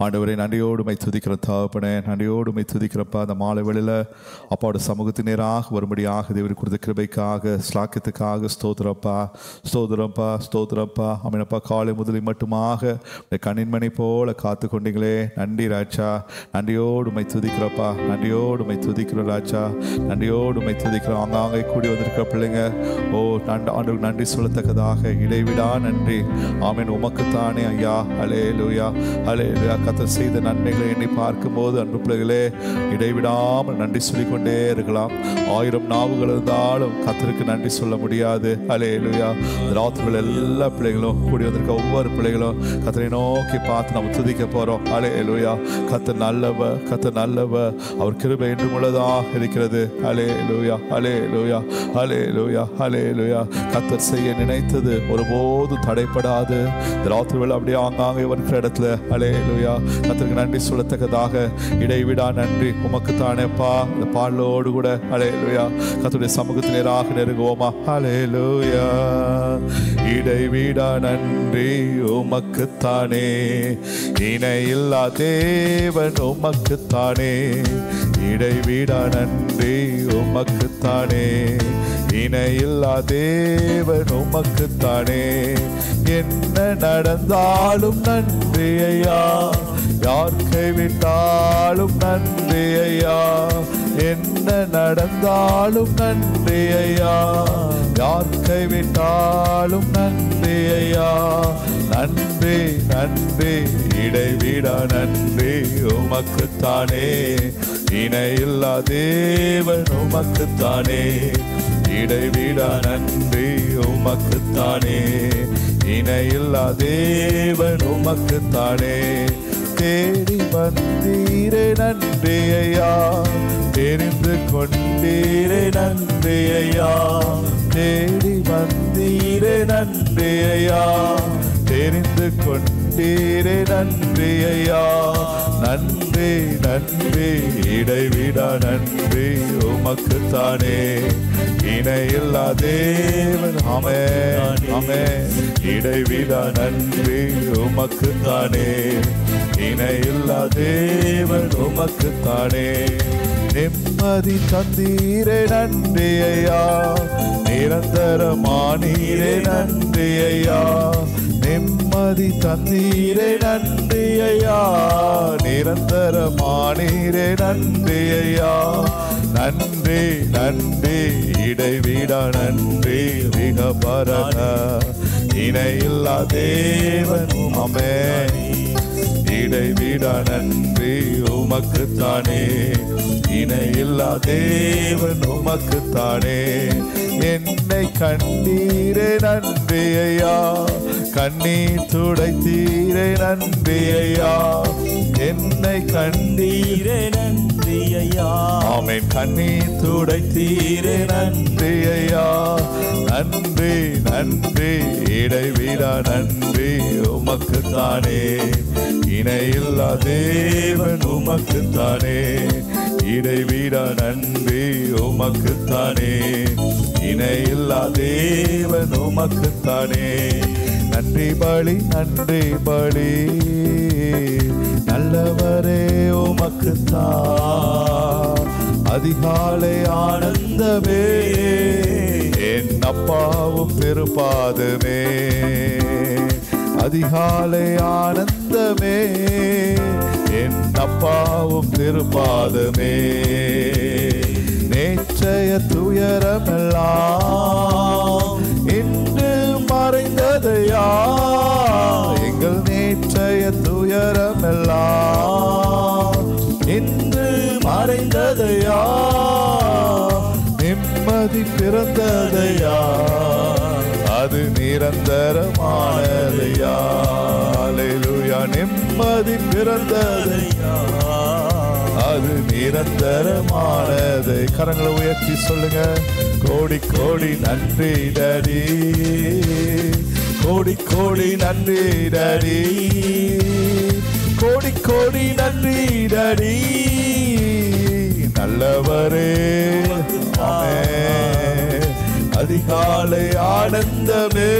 ஆண்டவரை நன்றியோடுமை துதிக்கிற தகப்பனே நன்றியோடுமை துதிக்கிறப்பா அந்த மாலை வேளையில் அப்பாவோட சமூகத்தினராக நேராக வரும்படியாக தேவர் கொடுத்த கிருபைக்காக ஸ்லாக்கியத்துக்காக ஸ்தோத்திரப்பா ஸ்தோத்திரப்பா ஸ்தோத்திரப்பா. அமீனப்பா காலை முதலில் மட்டுமாக கண்ணின்மணி போல காத்து கொண்டீங்களே. நன்றி ராஜா. நன்றியோடுமை துதிக்கிறப்பா. நன்றியோடுமை துதிக்கிற ராஜா. நன்றியோடுமை துதிக்கிறோம் ஆங்காங்கே கூடி வந்திருக்கிற பிள்ளைங்க. ஓ நன் ஆண்டு நன்றி சொல்லத்தக்கதாக இடைவிடா நன்றி. ஆமீன். உமக்குத்தானே ஐயா. அலே லூயா அலே லூயா கத்தர் செய்த நன்மைகளை எண்ணி பார்க்கும்போது அன்பு பிள்ளைகளே இடைவிடாமல் நன்றி சொல்லிக்கொண்டே இருக்கலாம். ஆயிரம் நாவுகள் இருந்தாலும் கத்தருக்கு நன்றி சொல்ல முடியாது. அலே இல்லையா ராத்திரிகள் எல்லா பிள்ளைகளும் கூடி வந்திருக்க ஒவ்வொரு பிள்ளைகளும் கத்தரை நோக்கி பார்த்து நம்ம துதிக்க போறோம். அலே லூயா கத்த நல்லவ கத்த நல்லவ அவர் கிருபை என்றும் உள்ளதாக இருக்கிறது. அலே லூயா அலே லூயா அலே லூயா அலே லூயா கத்தர் செய்ய நினைத்தது ஒருபோதும் தடைப்படாது. ராத்திரிகள் ராத்திரி அப்படியே ஆங்காங்கே வருகிற இடத்துல. அலே லூயா கத்தருக்கு நன்றி சொல்லத்தக்கதாக. இடைவிடா நன்றி. உமக்கு தானேப்பா இந்த பாடலோடு கூட. அலே கத்துடைய கத்தருடைய சமூகத்தில் நேராக நெருங்குவோமா? அலே லூயா இடைவிடா நன்றி. உமக்குத்தானே. இணையில்லா தேவன் உமக்குத்தானே. இடைவிடா நன்றி. உமக்குத்தானே. இணையில்லா தேவன் உமக்குத்தானே. என்ன நடந்தாலும் நன்றி ஐயா. யார் கைவிட்டாலும் நன்றி ஐயா. என்ன நடந்தாலும் நன்றி ஐயா. யார் கைவிட்டாலும் நன்றி ஐயா. நன்றி நன்றி இடைவிடா நன்றி உமக்குத்தானே. இணையில்லா தேவன் உமக்குத்தானே. இடைவிடா நன்றி உமக்குத்தானே. இணையில்லா தேவன் உமக்குத்தானே. தேடி வந்தீரே நன்றி ஐயா. தெரிந்து கொண்டீரே நன்றி ஐயா. தேடி வந்தீரே நன்றி ஐயா. தெரிந்து கொண்டீரே நன்றி ஐயா நன்றி நன்றி இடைவிடா நன்றி உமக்கு தானே இணையில்லா தேவன் அமே அமே இடைவிடா நன்றி உமக்கு தானே இணையில்லா தேவன் உமக்கு தானே நிம்மதி தந்தீரே நன்றி ஐயா நிரந்தரமானீரே நன்றி ஐயா நிம்மதி தந்தீரே நன்றி ஐயா. நிரந்தரமானீரே நன்றி ஐயா. நன்றி நன்றி இடைவிடா நன்றி மிக பரக. இணையில்லா தேவன் அமே. இடைவிடா நன்றி உமக்குத்தானே. இணையில்லா தேவன் உமக்குத்தானே. என்னை கண்டீரே நன்றி ஐயா. கண்ணீர் துடைத்தீரே நன்றி ஐயா. என்னை கண்டீரே நீரே நன்றி ஐயா. ஆமென். கண்ணீர் துடைத்தீரே நன்றி ஐயா. நன்றி நன்றி. இடைவிடா நன்றி உமக்குத்தானே. இணையில்லா தேவன் உமக்குத்தானே. இடைவிடா நன்றி உமக்குத்தானே. இணையில்லா தேவன் உமக்குத்தானே. நன்றி பலி நன்றி பலி. நல்லவரே உமக்குத்தான். அதிகாலை ஆனந்தமே. என் அப்பாவும் பெருபாதமே அதிகாலை ஆனந்தமே. என் அப்பாவும் திருப்பாதுமே. நேற்றைய துயரமெல்லாம் இன்று மறைந்ததையா? எங்கள் நேற்றைய துயரமெல்லாம் இன்று மறைந்ததையா? நிம்மதி பிறந்ததையா? அது நிரந்தரமானதையா? நிம்மதி பிறந்ததையா? அது நிரந்தரமானதை கரங்களை உயர்த்தி சொல்லுங்க. கோடி கோடி நன்றி டடி. கோடி கோடி நன்றி டடி. கோடி கோடி நன்றி டடி. நல்லவரே அதிகாலை ஆனந்தமே.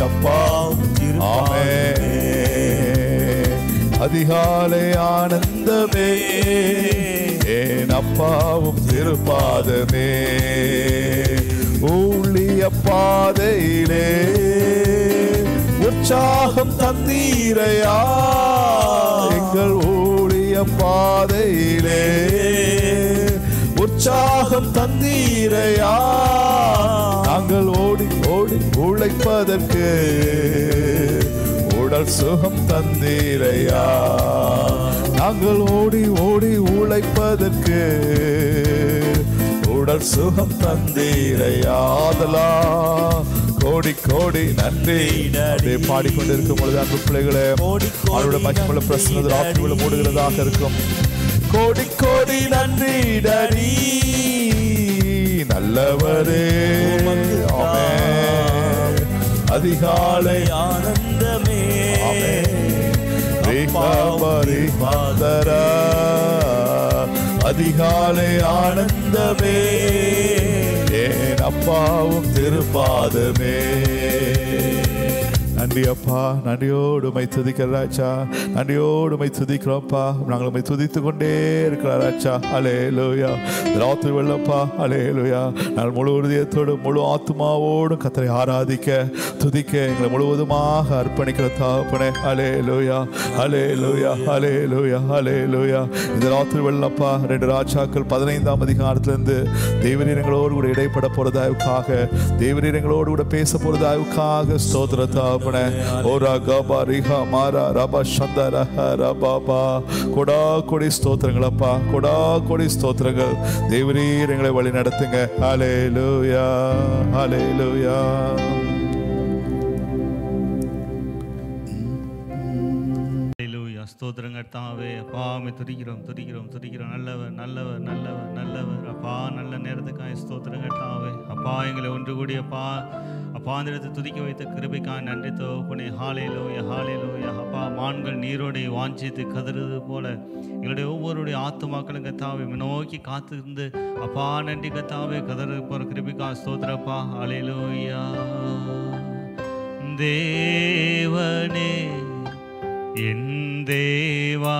அப்பா ஆமே. அதிகாலை ஆனந்தமே. ஏன் அப்பாவும் திருப்பாதமே ஊழிய பாதையிலே உற்சாகம் தந்தீரையா. எங்கள் ஊழிய பாதையிலே உற்சாகம் தந்தீரையா. நாங்கள் ஓடி ஓடி உழைப்பதற்கு உடல் சுகம் தந்தீரையா? நாங்கள் ஓடி ஓடி உழைப்பதற்கு உடல் சுகம் தந்தீரையாதலா கோடி கோடி நன்றி. அப்படியே பாடிக்கொண்டிருக்கும் பொழுது அன்பு பிள்ளைகளே அவருடைய மகிமுள்ள பிரசனத்தில் ஆற்றுகளை மூடுகிறதாக இருக்கும். கோடி கோடி நன்றி டடி. நல்லவரே. அதிகாலையான அதிகாலை ஆனந்தமே. ஏன் அப்பாவும் திருப்பாதமே. நன்றி அப்பா. நன்றியோடு மை துதிக்கிற ராஜா. நன்றியோடு மை துதிக்கிறோம்ப்பா நாங்கள் உமை துதித்து கொண்டே இருக்கிற ராஜா. அலே லோயா ராத்திரி வெள்ளப்பா. அலே லோயா நான் முழு உறுதியத்தோடு முழு ஆத்மாவோடும் கத்தரை ஆராதிக்க துதிக்க எங்களை முழுவதுமாக அர்ப்பணிக்கிற தாப்பனே அலே லோயா அலே லோயா அலே லோயா அலே லோயா இந்த ராத்திரி வெள்ளப்பா ரெண்டு ராஜாக்கள் பதினைந்தாம் அதிகாரத்திலிருந்து தெய்வநீரங்களோடு கூட இடைப்பட போறதாவுக்காக தெய்வநீரங்களோடு கூட பேச போறதாவுக்காக ஸ்தோத்திர தாப்பனே ஓரா கபா ரிஹா மாரா ரபா சந்த ரஹ ரபாபா கொடா கொடி ஸ்தோத்திரங்களப்பா. கொடா கொடி ஸ்தோத்திரங்கள். தேவரீர் எங்களை வழி நடத்துங்க. ஹலே லூயா ஹலே லூயா ஹalleluya ஸ்தோத்திரம் கர்த்தாவே அப்பா உம்மை துதிக்கிறோம் துதிக்கிறோம் துதிக்கிறோம். நல்லவர் நல்லவர் நல்லவர் நல்லவர். அப்பா நல்ல நேரத்துக்காக ஸ்தோத்திரம் கர்த்தாவே அப்பா எங்களை ஒன்று கூடி அப்பா அந்த இடத்தை துதிக்க வைத்த கிருபைக்காக நன்றி தோப்பனே ஹாலேலோ லோய ஹாலே லோய அப்பா மான்கள் நீரோடை வாஞ்சித்து கதறுது போல எங்களுடைய ஒவ்வொருடைய ஆத்துமாக்களும் கத்தாவை நோக்கி காத்திருந்து அப்பா நன்றி கத்தாவே கதறு போகிற கிருபிக்கா ஸ்தோத்திரப்பா ஹாலே தேவனே என் தேவா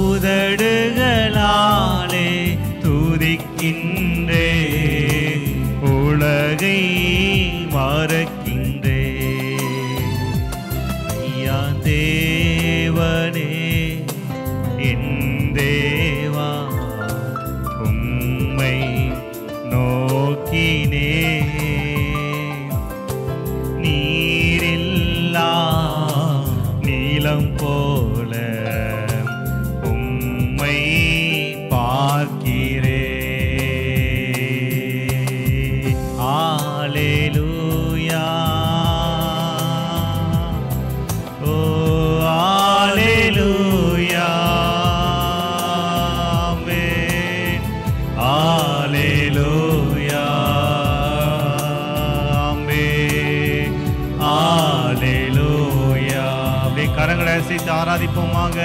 தூதடுகளாலே துதிக்கின்றே. உலகை மறக்க ஆராதிப்போமாக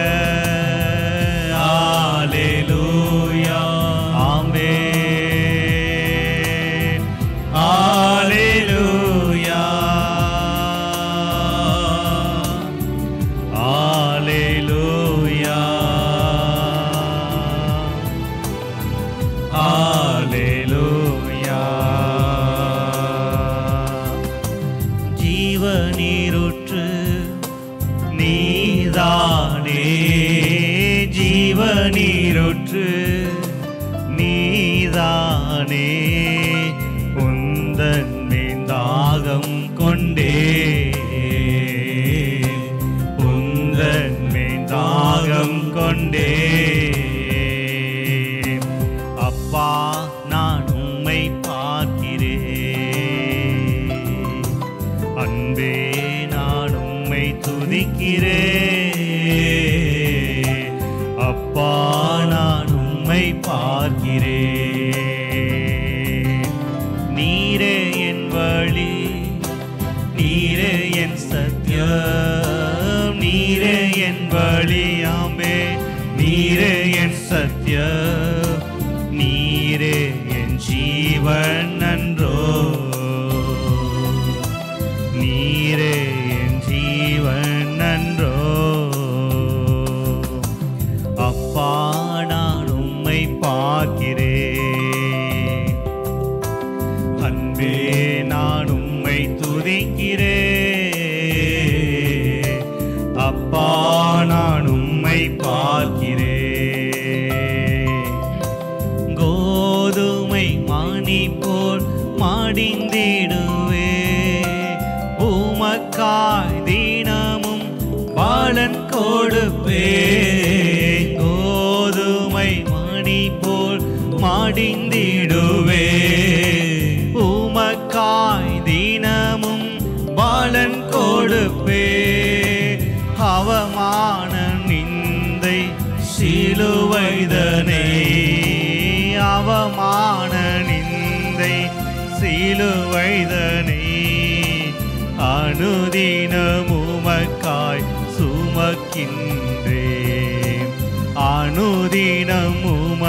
வழி. நீரே என் சத்யம் நீரே என் வழியாமே நீரே என் சத்யம்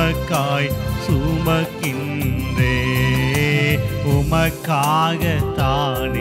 உமக்காய் சுமக்கின்றே. உமக்காகத்தான்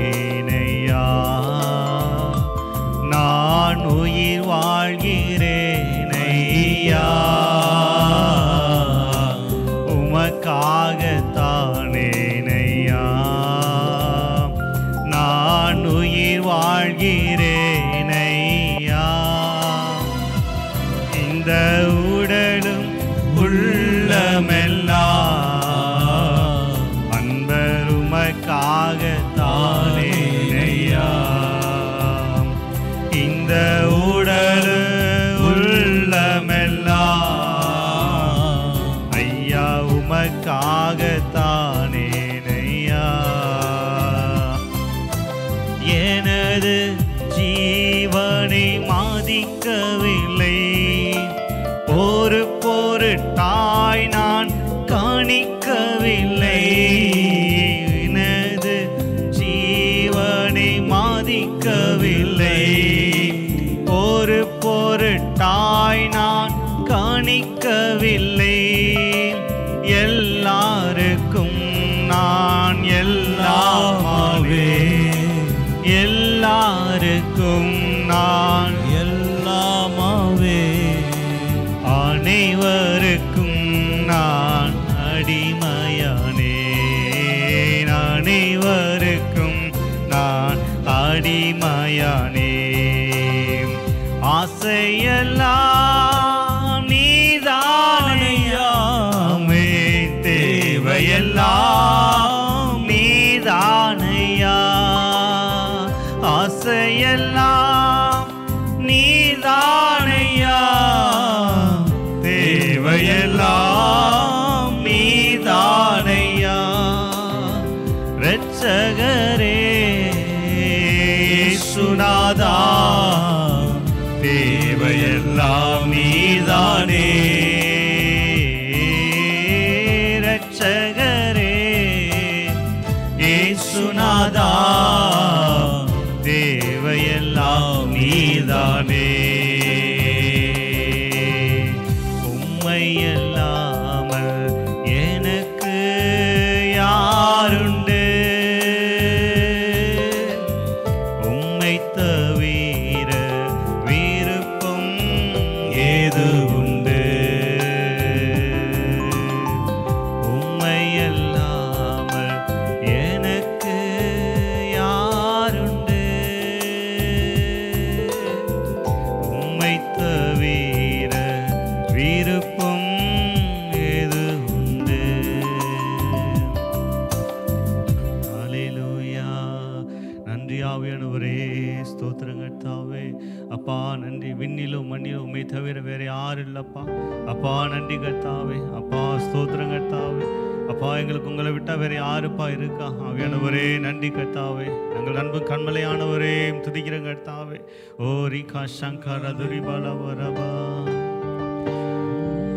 வேற இருக்கா. ஆவியானவரே நன்றி கர்த்தாவே. எங்கள் அன்பு கண்மலையானவரே துதிக்கிற கர்த்தாவே. ஓ ரிகா சங்கர துரிபால வரபா.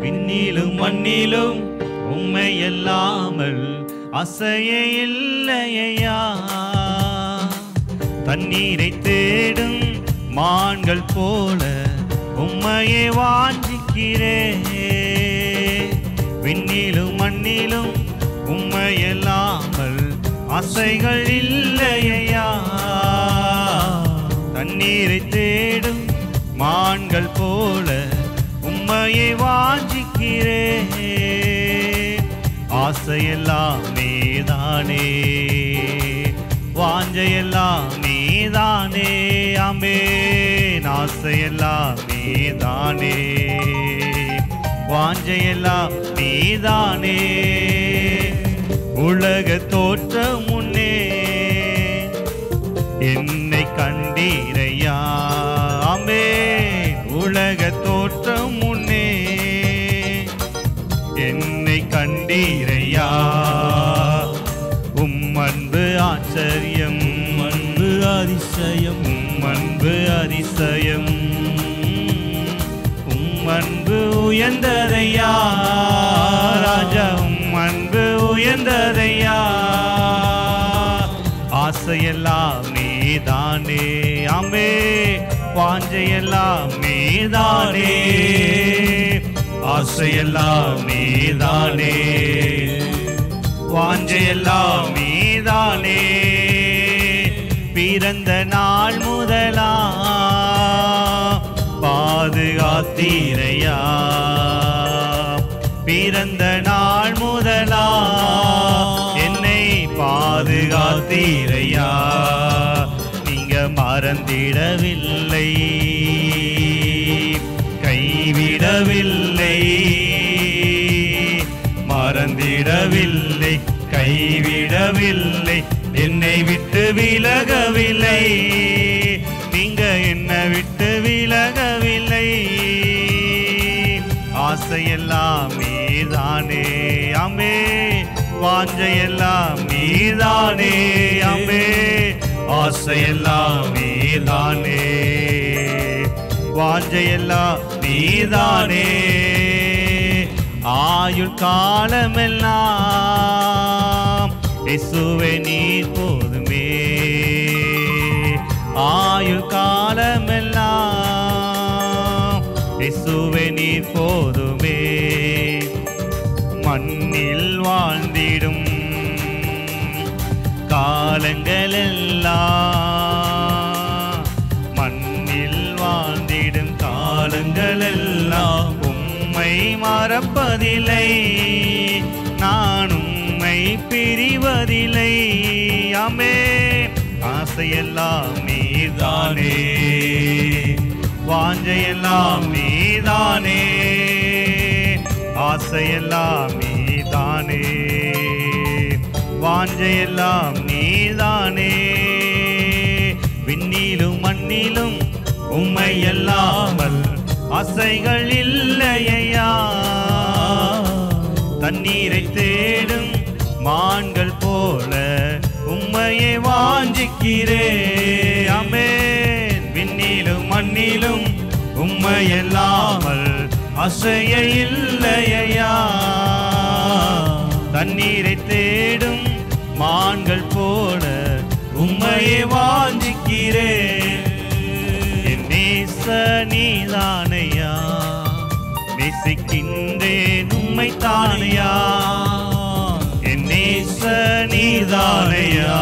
விண்ணிலும் மண்ணிலும் உண்மை இல்லாமல் அசைய இல்லையா? தண்ணீரை தேடும் மான்கள் போல உம்மையே வாஞ்சிக்கிறே விண்ணிலும் மண்ணிலும் ஆசைகள் இல்லையா? தண்ணீரை தேடும் மான்கள் போல உம்மையை வாஞ்சிக்கிறே ஆசையெல்லாம் நீதானே வாஞ்சையெல்லாம் நீதானே அமே ஆசையெல்லாம் நீதானே வாஞ்சையெல்லாம் நீதானே உலக தோற்றம் உயர்ந்ததையா? ராஜா உம் அன்பு உயர்ந்ததையா? ஆசையெல்லாம் நீதானே அமே வாஞ்சையெல்லாம் நீதானே. ஆசையெல்லாம் நீதானே. வாஞ்சையெல்லாம் நீதானே. பிறந்த நாள் முதலாம் காத்தீரையா? பிறந்த நாள் முதலா? என்னை பாதுகாத்தீரையா? நீங்க மறந்திடவில்லை. கைவிடவில்லை. மறந்திடவில்லை. கைவிடவில்லை. என்னை விட்டு விலகவில்லை. நீங்க என்ன விட்டு ஆசையெல்லாம் நீதானே அமே வாஞ்சையெல்லாம் நீதானே அமே ஆசையெல்லாம் நீதானே. வாஞ்சையெல்லாம் நீதானே. ஆயுள் காலமெல்லாம் இசுவே நீ போதுமே. ஆயுள் காலமெல்லாம் இசுவே நீ போதும். காலங்களெல்லாம் மண்ணில் வாழ்ந்திடும் காலங்களெல்லாம் உம்மை மறப்பதில்லை நான் உம்மை பிரிவதில்லை. அமே ஆசையெல்லாம் நீதானே வாஞ்சையெல்லாம் நீதானே ஆசையெல்லாம் நீதானே. வாஞ்சையெல்லாம் நீதானே. விண்ணிலும் மண்ணிலும் உம்மை அல்லாமல் ஆசைகள் இல்லையா தண்ணீரை தேடும் மான்கள் போல உம்மையை வாஞ்சிக்கிறே. அமேன் விண்ணிலும் மண்ணிலும் உம்மை அல்லாமல் அசைய இல்லையா தண்ணீரை தேடும் மான்கள் போல உம்மையே வாஞ்சிக்கிறேன். என் நேச நீதானையா நேசிக்கின்றேன் உம்மை தானையா. என் நேச நீதானையா.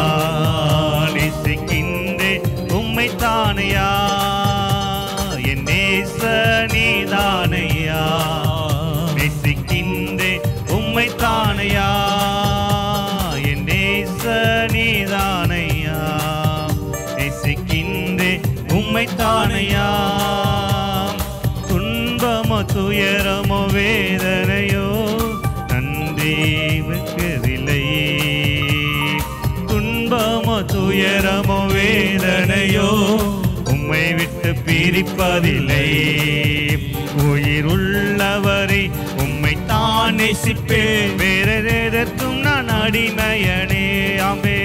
துயரமோ வேதனையோ நன்றிவுக்கதில்லை துன்பமோ துயரமோ வேதனையோ உம்மை விட்டு பிரிப்பதில்லை. உயிர் உள்ளவரை உம்மை தான் நேசிப்பேன். வேற எதற்கும் நான் அடிமையனே அமே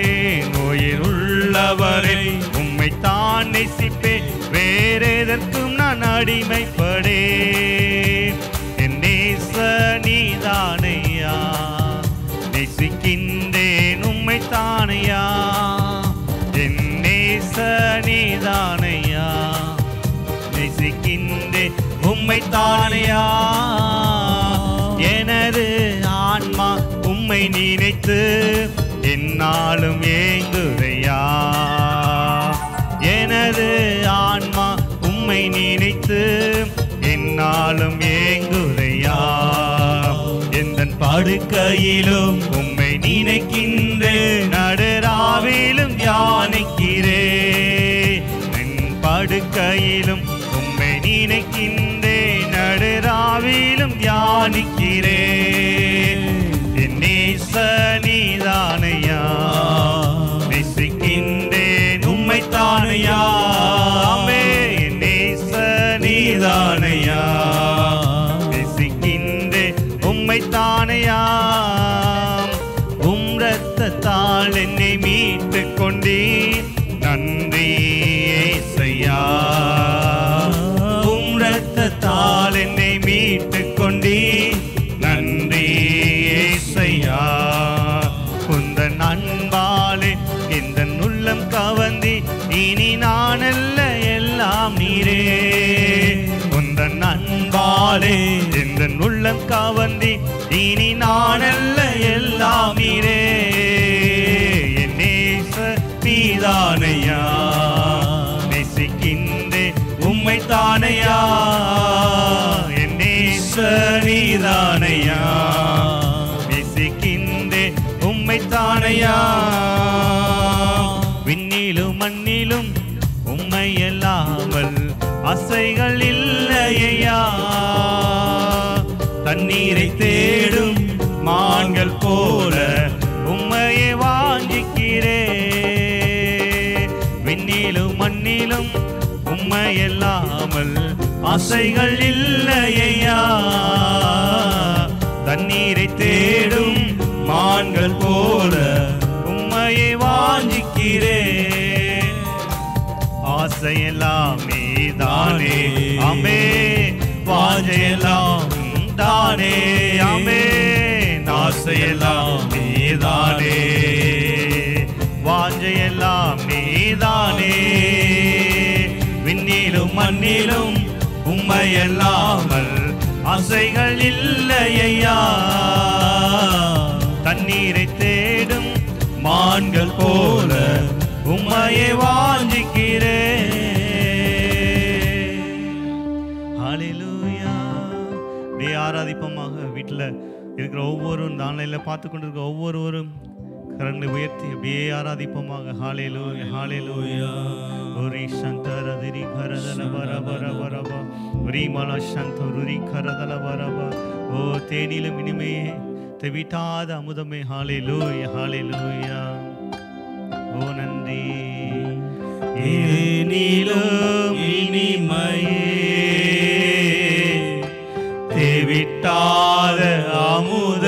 உயிர் உள்ளவரை உம்மை தான் நேசிப்பேன். வேற எதற்கும் நான் அடிமைப்படே நீதானையா? நேசிக்கின்றேன் உம்மை தானையா என் நேச நீதானையா? நேசிக்கின்றேன் உம்மை தானையா எனது ஆன்மா உம்மை நினைத்து என்னாலும் ஏங்குதையா? எனது ஆன்மா உம்மை நினைத்து என்னாலும் ஏங்குதையா? படுக்கையிலும் உம்மை நினைக்கின்றேன் நடுராவிலும் தியானிக்கிறேன் என் படுக்கையிலும் உம்மை நினைக்கின்றேன் நடுராவிலும் தியானிக்கிறேன் என் நேச காவந்தி இனி நானல்ல அல்ல எல்லாம் நீரே என் நேச நீதானையா நேசிக்கின்றேன் உம்மை தானையா. என் நேச நீதானையா நேசிக்கின்றேன் உம்மை தானையா. விண்ணிலும் மண்ணிலும் உம்மை அல்லாமல் அசைகளில் இல்லாமல் ஆசைகள் இல்லையா? தண்ணீரை தேடும் மான்கள் போல உம்மையை வாஞ்சிக்கிறேன். ஆசையெல்லாம் தானே அமே வாஞ்சையெல்லாம் தானே அமே ஆசையெல்லாம் தானே மேலும் உம்மையல்லாமல் ஆசைகள் இல்லையா தண்ணீரை தேடும் மான்கள் போல உம்மையை வாஞ்சிக்கிறேன் ஹalleluya. அப்படியே வீட்டில் இருக்கிற ஒவ்வொரு இந்த ஆன்லைனில் பார்த்து கொண்டிருக்க ஒவ்வொருவரும் கரங்களை உயர்த்தி அப்படியே ஆராதிப்போமாக. ஹalleluya ஹalleluya ஒரி சந்தர திரி கரதல வர வர வரவ ஒரி மல சந்த ருரி கரதல வரவ ஓ தேனிலும் இனிமையே தெவிட்டாத அமுதமே ஹalleluya ஹalleluya ஓ நன்றி ஏனிலும் இனிமையே தேவிட்டாத அமுதமே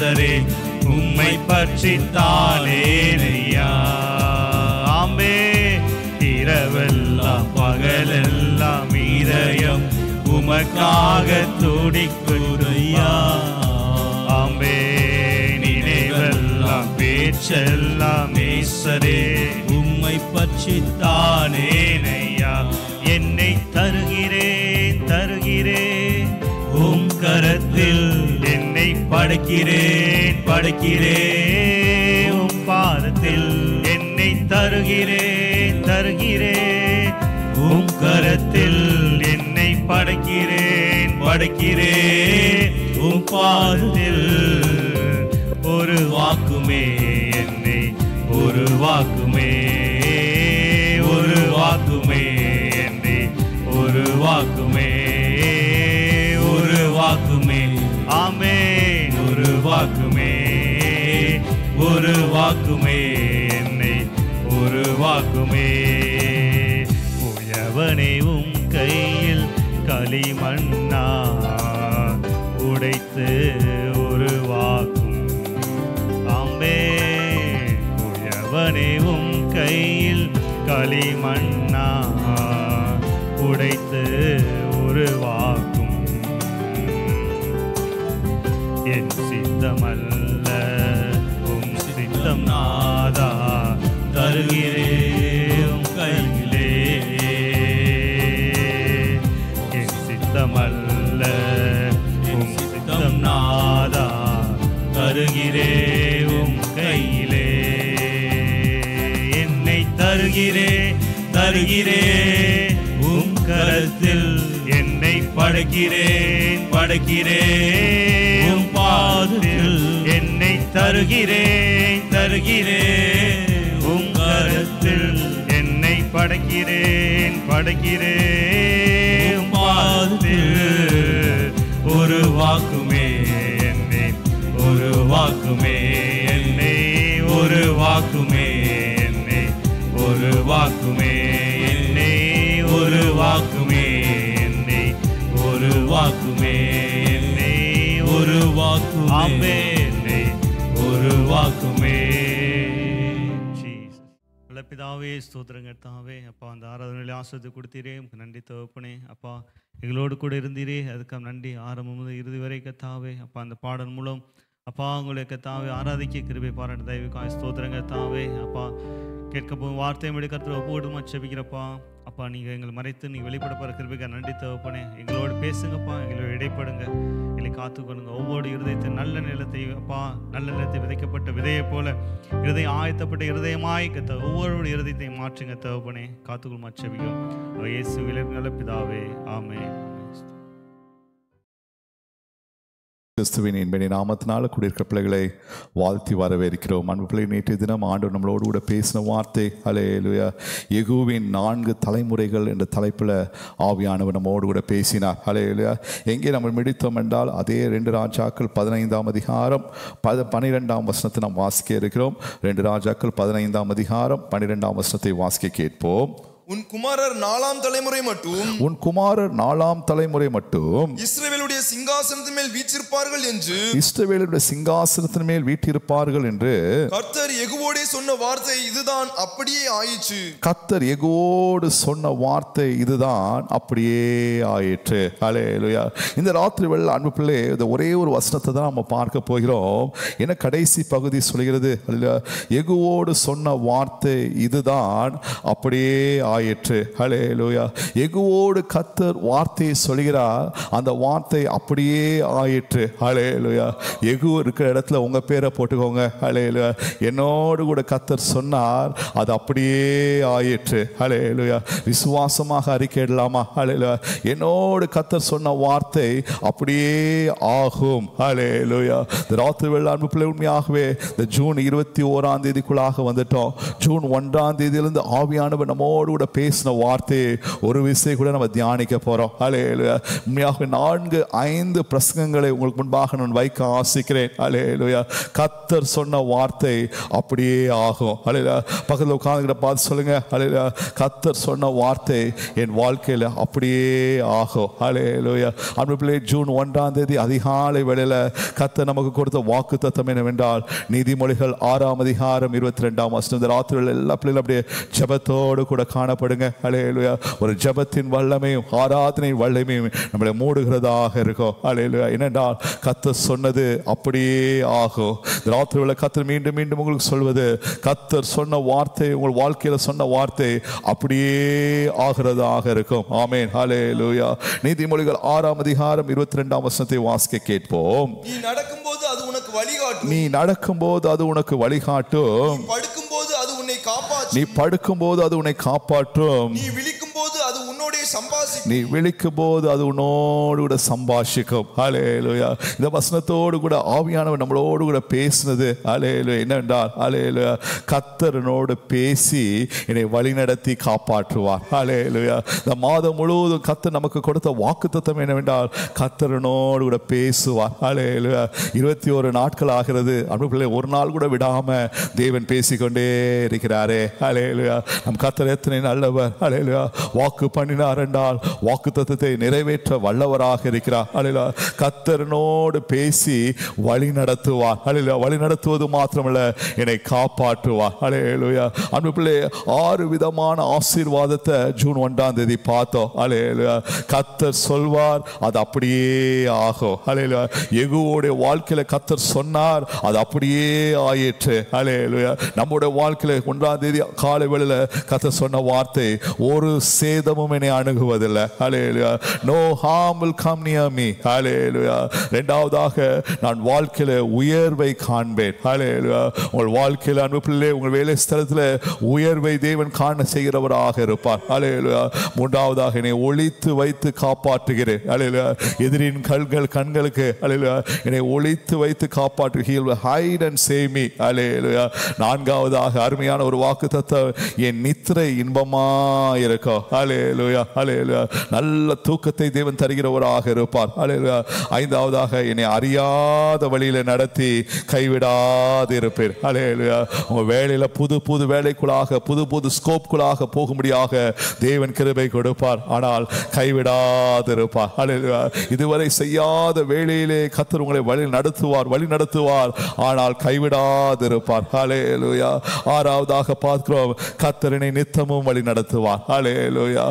நேசரே உம்மை பற்றி தானேனையா ஆமே இரவெல்லாம் பகலெல்லாம் இதயம் உமக்காக துடிக்குறையா ஆமே நினைவெல்லாம் பேச்செல்லாம் ஈஸ்வரே உம்மை பற்றி தானேனையா என்னை தருகிறேன் தருகிறேன் உம் கரத்தில் படைக்கிறேன் படைக்கிறேன். உம் பாதத்தில் என்னை தருகிறேன் தருகிறேன். உம் கரத்தில் என்னை படைக்கிறேன் படைக்கிறேன். உம் பாதத்தில் ஒரு வாக்குமே என்னை ஒரு வாக்குமே உருவாக்குமே என்னை உருவாக்குமே உயவனை உம் கையில் களிமண்ணா உடைத்து உருவாக்கும் அம்பே ஆம்பே உயவனை உம் கையில் களிமண்ணா உடைத்து உருவாக்கும் என் சித்தமல்ல நாதா தருகிறேன் கையிலே. என் சித்தமல்ல உம் சித்தம் நாதா தருகிறே உம் கையிலே. என்னை தருகிறே தருகிறே உம் கரத்தில் என்னை படைக்கிறேன் படைக்கிறேன். உம் பாதத்தில் என்னை தருகிறேன். தருகிறேன் உங்கரத்தில் என்னை படைக்கிறேன் படைக்கிறேன் பாதத்தில் ஒரு வாக்குமே என்னை ஒரு வாக்குமே என்னை ஒரு வாக்குமே என்னை ஒரு வாக்குமே என்னை ஒரு வாக்குமே என்னை ஒரு வாக்குமே என்னை ஒரு வாக்குமே பிதாவே ஸ்தோத்திரங்கள் தாவே அப்பா அந்த ஆராதனையில் ஆசிரியத்தை கொடுத்தீரே. உமக்கு நன்றி தகப்பனே. அப்பா எங்களோடு கூட இருந்தீரே. அதுக்கு நன்றி. ஆரம்பம் முதல் இறுதி வரை கத்தாவே அப்பா அந்த பாடல் மூலம் அப்பா உங்களை கத்தாவே ஆராதிக்க கிருபை பாராட்டு தயவுக்காய் ஸ்தோத்திரங்க தாவே அப்பா கேட்க போகும் வார்த்தையை எடுக்கிறது ஒவ்வொருமா செபிக்கிறப்பா அப்பா நீங்கள் எங்களை மறைத்து நீங்கள் வெளிப்பட போகிற கிருபிக்க நன்றி தகப்பனே எங்களோடு பேசுங்கப்பா எங்களோட இடைப்படுங்க. எங்களை காத்துக்கொள்ளுங்க ஒவ்வொரு இருதயத்தை நல்ல நிலத்தை அப்பா நல்ல நிலத்தை விதைக்கப்பட்ட விதையை போல இருதயம் ஆயத்தப்பட்ட இருதயமாய் கத்த ஒவ்வொரு இருதயத்தையும் மாற்றுங்க தேவைப்பனே. காத்துக்கொள்ளுமா செபிக்கும் இயேசு விலங்குகள பிதாவே. ஆமே கிறிஸ்துவின் இன்பனி நாமத்தினால குடியிருக்கிற பிள்ளைகளை வாழ்த்தி வரவேற்கிறோம். அன்பு பிள்ளை நேற்றைய தினம் ஆண்டு நம்மளோடு கூட பேசின வார்த்தை ஹலேலுயா எகுவின் நான்கு தலைமுறைகள் என்ற தலைப்பில் ஆவியானவர் நம்மோடு கூட பேசினார். ஹலேலுயா எங்கே நம்ம மிடித்தோம் என்றால் அதே ரெண்டு ராஜாக்கள் பதினைந்தாம் அதிகாரம் பத பனிரெண்டாம் வசனத்தை நாம் வாசிக்க இருக்கிறோம். ரெண்டு ராஜாக்கள் பதினைந்தாம் அதிகாரம் பன்னிரெண்டாம் வசனத்தை வாசிக்க கேட்போம். உன் குமாரர் நாலாம் தலைமுறை மட்டும் உன் குமாரர் நாலாம் தலைமுறை மட்டும் இஸ்ரவேலுடைய சிங்காசனத்தின் மேல் வீற்றிருப்பார்கள் என்று இஸ்ரவேலுடைய சிங்காசனத்தின் மேல் வீட்டிருப்பார்கள் என்று கர்த்தர் எகுவோடே சொன்ன வார்த்தை இதுதான் அப்படியே ஆயிற்று. கத்தர் எகோடு சொன்ன வார்த்தை இதுதான் அப்படியே ஆயிற்று. ஹalleluya இந்த ராத்திரி வெள்ள அன்பு பிள்ளை இந்த ஒரே ஒரு வசனத்தை தான் நம்ம பார்க்க போகிறோம். என கடைசி பகுதி சொல்கிறது? எகுவோடு சொன்ன வார்த்தை இதுதான் அப்படியே ஆயிற்று ஆயிற்று. அலேயா எகுவோடு கத்தர் வார்த்தையை சொல்கிறார். அந்த வார்த்தை அப்படியே ஆயிற்று. ஹalleluya எகு இருக்கிற இடத்துல உங்க பேரை போட்டுக்கோங்க. ஹalleluya என்னோடு கூட கத்தர் சொன்னார். அது அப்படியே ஆயிற்று. ஹalleluya விசுவாசமாக அறிக்கையிடலாமா? ஹalleluya என்னோடு கத்தர் சொன்ன வார்த்தை அப்படியே ஆகும். ஹalleluya இந்த ராத்திரி வெள்ளாண்மை பிள்ளை உண்மையாகவே இந்த ஜூன் இருபத்தி ஓராம் தேதிக்குள்ளாக வந்துட்டோம். ஜூன் ஒன்றாம் தேதியிலிருந்து ஆவியானவர் நம்மோடு கூட பேசின வார்த்தையை ஒரு விஷயம் கூட நம்ம தியானிக்க போறோம். ஹalleluya உண்மையாக நான்கு ஐந்து பிரசங்கங்களை உங்களுக்கு முன்பாக நான் வைக்க ஆசிக்கிறேன். அலே இல்லையா கத்தர் சொன்ன வார்த்தை அப்படியே ஆகும். அலையா பக்கத்தில் உட்காந்துக்கிட்ட பார்த்து சொல்லுங்க. அலையா கத்தர் சொன்ன வார்த்தை என் வாழ்க்கையில் அப்படியே ஆகும். ஹalleluya அன்பு பிள்ளை ஜூன் ஒன்றாம் தேதி அதிகாலை வேளையில் கத்தர் நமக்கு கொடுத்த வாக்கு தத்தம் என்னவென்றால் நீதிமொழிகள் ஆறாம் அதிகாரம் இருபத்தி ரெண்டாம் வசனம். இந்த ராத்திரியில் எல்லா பிள்ளைகளும் அப்படியே ஜபத்தோடு கூட காணப்படுங்க ஹalleluya. ஒரு ஜெபத்தின் வல்லமையும் ஆராதனையின் வல்லமையும் நம்மளை மூடுகிறதாக இருக்கும். ஹalleluya. என்னென்றால் கத்தர் சொன்னது அப்படியே ஆகும். இந்த ராத்திரியில் கத்தர் மீண்டும் மீண்டும் உங்களுக்கு சொல்வது கத்தர் சொன்ன வார்த்தை உங்கள் வாழ்க்கையில சொன்ன வார்த்தை அப்படியே ஆகிறதாக இருக்கும். ஆமென். ஹalleluya. நீதிமொழிகள் ஆறாம் அதிகாரம் இருபத்தி ரெண்டாம் வசனத்தை வாசிக்க கேட்போம். நீ நடக்கும்போது அது உனக்கு வழிகாட்டும். நீ நடக்கும்போது அது உனக்கு வழிகாட்டும். காப்பாற்றும் நீ படுக்கும்போது அது உன்னை காப்பாற்றும். நீ நீ விழிக்கும் போது அது உன்னோடு கூட சம்பாஷிக்கும். அலேலுயா இந்த வசனத்தோடு கூட ஆவியானவர் நம்மளோடு கூட பேசினது. அலேலு என்னென்றால் அலேலு கத்தரனோடு பேசி என்னை வழிநடத்தி காப்பாற்றுவார். அலேலுயா இந்த மாதம் முழுவதும் கத்தர் நமக்கு கொடுத்த வாக்குத்தத்தம் என்னவென்றால் கத்தரனோடு கூட பேசுவார். ஹalleluya இருபத்தி ஒரு நாட்கள் ஆகிறது. அன்பு பிள்ளை ஒரு நாள் கூட விடாம தேவன் பேசிக்கொண்டே இருக்கிறாரே. அலேலுயா நம் கத்தர் எத்தனை நல்லவர். அலேலுயா வாக்கு பண்ணினார்? யார் என்றால் வாக்கு தத்துவத்தை நிறைவேற்ற வல்லவராக இருக்கிறார். அழில கத்தரனோடு பேசி வழி நடத்துவார். அழில வழி நடத்துவது மாத்திரமல்ல என்னை காப்பாற்றுவார். அலையலுயா அன்பு பிள்ளை ஆறு விதமான ஆசீர்வாதத்தை ஜூன் ஒன்றாம் தேதி பார்த்தோம். அலையலுயா கத்தர் சொல்வார் அது அப்படியே ஆகும். ஹalleluya எகுவோடைய வாழ்க்கையில கத்தர் சொன்னார் அது அப்படியே ஆயிற்று. அலையலுயா நம்முடைய வாழ்க்கையில ஒன்றாம் தேதி காலை வேளையில் கத்தர் சொன்ன வார்த்தை ஒரு சேதமும் என்னை அணுகுவதில்லை no no harm will come near me. Hallelujah. நான் வாழ்க்கையில உயர்வை காண்பேன். ஹalleluya. உங்கள் வாழ்க்கையில அன்பு பிள்ளை உங்கள் வேலை ஸ்தலத்தில் உயர்வை தேவன் காண செய்கிறவராக இருப்பார். ஹalleluya. மூன்றாவதாக என்னை ஒழித்து வைத்து காப்பாற்றுகிறேன். ஹalleluya. எதிரின் கண்கள் கண்களுக்கு ஹalleluya. என்னை ஒழித்து வைத்து காப்பாற்று. He அண்ட் சேமி and நான்காவதாக அருமையான ஒரு வாக்கு தத்துவம் என் நித்திரை இன்பமா இருக்கும் ஹalleluya. ஹalleluya. நல்ல தூக்கத்தை தேவன் தருகிறவராக இருப்பார். ஹalleluya. ஐந்தாவதாக என்னை அறியாத வழியில நடத்தி கைவிடாது இருப்பேன் அலையலுயா உங்க வேலையில புது புது வேலைக்குள்ளாக புது புது ஸ்கோப்குள்ளாக போகும்படியாக தேவன் கிருபை கொடுப்பார். ஆனால் கைவிடாது இருப்பார் ஹalleluya. இதுவரை செய்யாத வேலையிலே கத்தர் உங்களை வழி நடத்துவார் வழி நடத்துவார். ஆனால் கைவிடாது இருப்பார் ஹalleluya. ஆறாவதாக பார்க்கிறோம். கத்தரனை நித்தமும் வழி நடத்துவார். ஹalleluya ஹalleluya.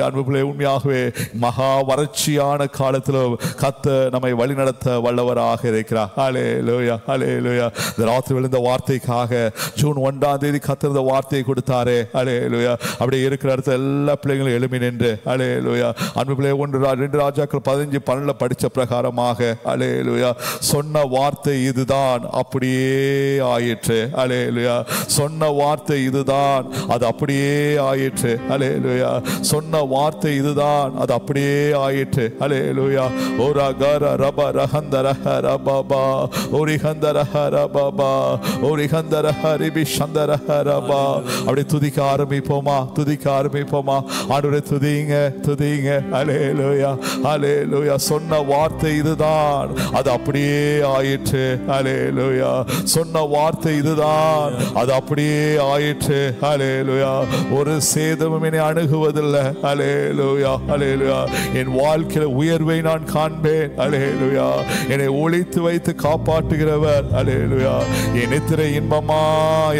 அன்பு பிள்ளை உண்மையாகவே மகா வறட்சியான காலத்திலும் கத்த நம்மை வழிநடத்த வல்லவராக இருக்கிறார். ஹalleluya ஹalleluya. இந்த ராத்திரி விழுந்த வார்த்தைக்காக ஜூன் ஒன்றாம் தேதி கத்திருந்த வார்த்தையை கொடுத்தாரே. ஹalleluya. அப்படியே இருக்கிற இடத்துல எல்லா பிள்ளைங்களும் எழுமி நின்று ஹalleluya. அன்பு பிள்ளை ஒன்று ரெண்டு ராஜாக்கள் பதினஞ்சு பன்னெண்டுல படித்த பிரகாரமாக ஹalleluya. சொன்ன வார்த்தை இதுதான் அப்படியே ஆயிற்று ஹalleluya. சொன்ன வார்த்தை இதுதான் அது அப்படியே ஆயிற்று ஹalleluya. சொன்ன வார்த்தை இதுதான். அது அப்படியே ஆயிற்று. அலே லூயா ஓ ரகர ரப ரஹந்தர ரபபா ஓரி ஓ ரிஹந்த ரஹ ரிபி ஹரிபி சந்தர ரபா அப்படி துதிக்க ஆரம்பிப்போமா? துதிக்க ஆரம்பிப்போமா? ஆண்டவரே துதிங்க துதிங்க. ஹalleluya ஹalleluya சொன்ன வார்த்தை இதுதான். அது அப்படியே ஆயிற்று. ஹalleluya சொன்ன வார்த்தை இதுதான். அது அப்படியே ஆயிற்று. ஹalleluya ஒரு சேதமும் என்னை அணுகுவதில்லை. அலேலுயா அலேலுயா என் வாழ்க்கையில உயர்வை நான் காண்பேன். அலேலுயா என்னை ஒழித்து வைத்து காப்பாற்றுகிறவர். அலேலுயா என் நித்திரை இன்பமா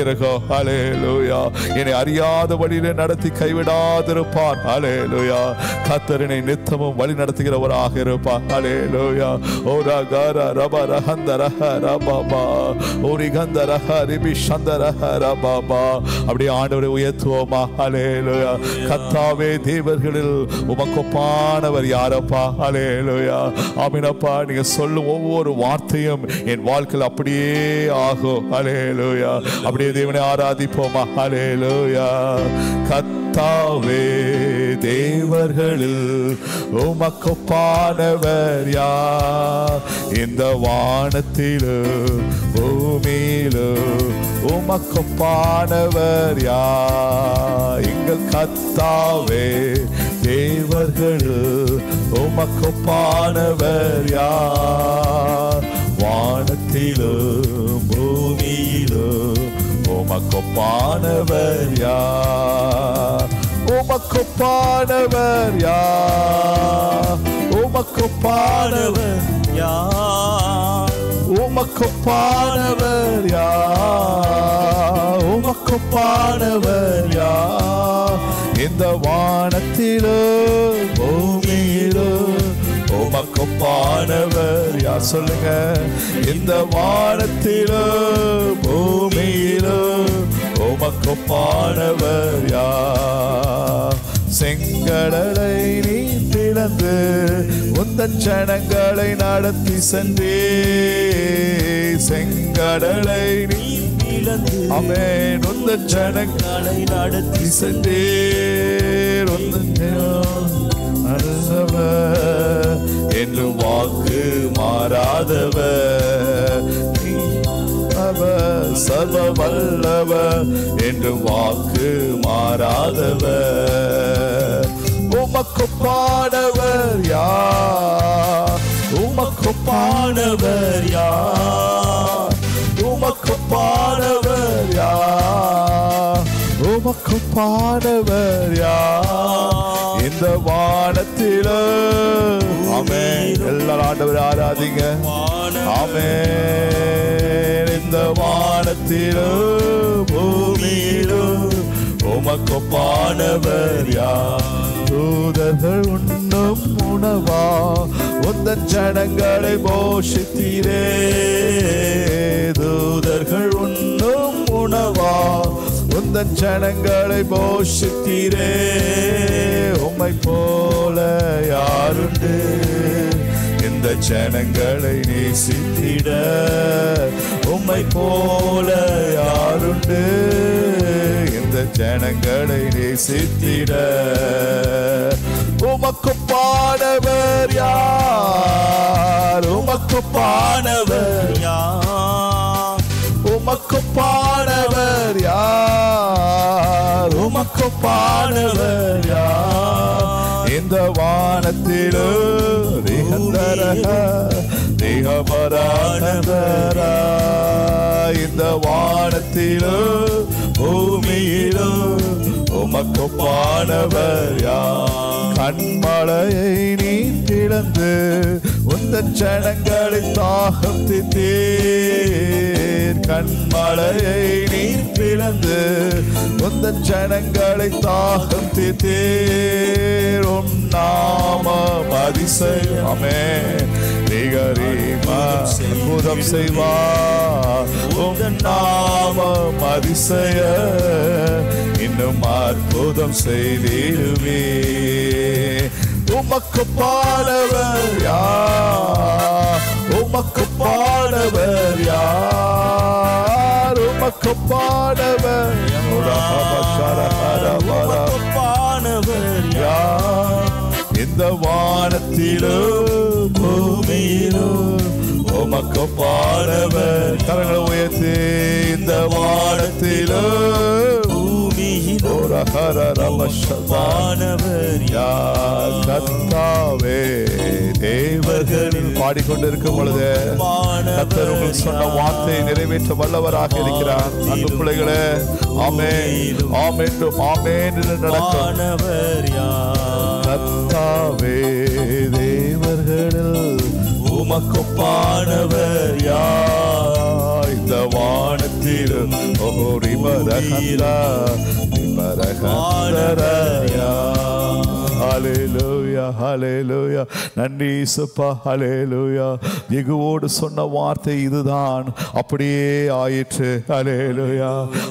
இருக்கும் அலேலுயா என்னை அறியாத வழியில நடத்தி கைவிடாதிருப்பார். அலேலுயா கத்தரனை நித்தமும் வழி நடத்துகிறவராக இருப்பார். அலேலுயா ஓ ரகர ரப ரஹந்த ரஹ ரபாபா ஓரி கந்த ரஹ ரிபி சந்த ரஹ ரபாபா அப்படியே ஆண்டவரை உயர்த்துவோமா? அலேலுயா கத்தாவே தேவர்களில் உமக்கொப்பானவர் யாரப்பா? ஹalleluya. ஆமீனப்பா நீங்க சொல்லும் ஒவ்வொரு வார்த்தையும் என் வாழ்க்கையில் அப்படியே ஆகும். ஹalleluya. அப்படியே தேவனை ஆராதிப்போமா? ஹalleluya. கத்தாவே தேவர்களில் உமக்கொப்பானவர் யார்? இந்த வானத்திலும் பூமியிலும் உமக்கொப்பானவர் யார்? எங்கள் கத்தாவே தேவர்களில் உமக்கொப்பானவர் யார்? வானத்திலும் பூமியிலும் உமக்கொப்பானவர் யார்? உமக்கு பாடவர் யார்? உமக்கொப்பானவர் யார்? உமக்கொப்பானவர் யார்? பாடவர் யார்? இந்த வானத்திலோ பூமியிலோ பூமியிலும் உமக்கொப்பானவர் யார் சொல்லுங்க? இந்த வானத்திலும் பூமியிலும் உமக்கொப்பானவர் யார்? செங்கடலை நீ திறந்து உந்தன் சனங்களை நடத்தி சென்றே. செங்கடலை நீ திறந்து அமேன் உந்தன் சனங்களை நடத்தி சென்றே. உந்தன் நல்லவர் என்று வாக்கு மாறாதவர். நீ அவர் சர்வ வல்லவர் என்று வாக்கு மாறாதவர். உமக்கு பாடவர் யார்? உமக்கு பாடவர் யார்? உமக்கு பாடவர் யார்? உமக்கு பாடவர் யார்? இந்த வானத்தில. ஆமே எல்லாரும் ஆண்டவர் ஆராதிங்க. ஆமே இந்த வானத்திலும் பூமியிலும் உமக்கு பாடவர் யார்? தூதர்கள் உண்ணும் உணவா? உந்தன் சடங்களை போஷித்தீரே. தூதர்கள் உண்ணும் உணவா? உந்தன் சனங்களை போஷித்தீரே. உம்மை போல யாருண்டு? இந்த சனங்களை நேசித்திட? உம்மை போல யாருண்டு? இந்த ஜனங்களை நேசித்திட? உமக்கு பாடவர் யார்? உமக்கு பாடவர் யார்? உமக்கு பாடவர் யார்? உமக்கு பாடவர் யார்? இந்த வானத்திலும் திகந்தரக திகமரானதரா இந்த வானத்திலும் பூமியிலும் உமக்கு பாடவர் யார்? கண்மலையை நீ திறந்து உந்தன் ஜனங்களை தாகம் தித்தீர் கண்மலையை நீ பிளந்து உந்தன் ஜனங்களை தாகம் தித்தீர் உம் நாம அதிசயமே அற்புதம் செய்வா உம் நாம அதிசய இன்னும் அற்புதம் செய்திடுவே உமக்கு பாடவர் யார்? உமக்கு பாடவர் யார்? உமக்கு பாடவர் பாடவர் யார்? இந்த வானத்திலும் பூமியிலும் உமக்கு பாடவர். கரங்களை உயர்த்தே. வானவர் யார் கத்தாவே தேவர்களில் பாடிக்கொண்டிருக்கும் பொழுது கத்தர் உங்களுக்கு சொன்ன வார்த்தை நிறைவேற்ற வல்லவராக இருக்கிறார். அன்பு பிள்ளைகளே ஆமென். ஆமென் ஆமென் என்று நடக்கும். கத்தாவே தேவர்களில் உமக்கு பாடவர் யார்? இந்த வானத்தில் ஓ Hallelujah. ஹalleluya ஹalleluya நன்றி இயேசுப்பா ஹalleluya எகுவோடு சொன்ன வார்த்தை இதுதான். அப்படியே ஆயிற்று. ஹalleluya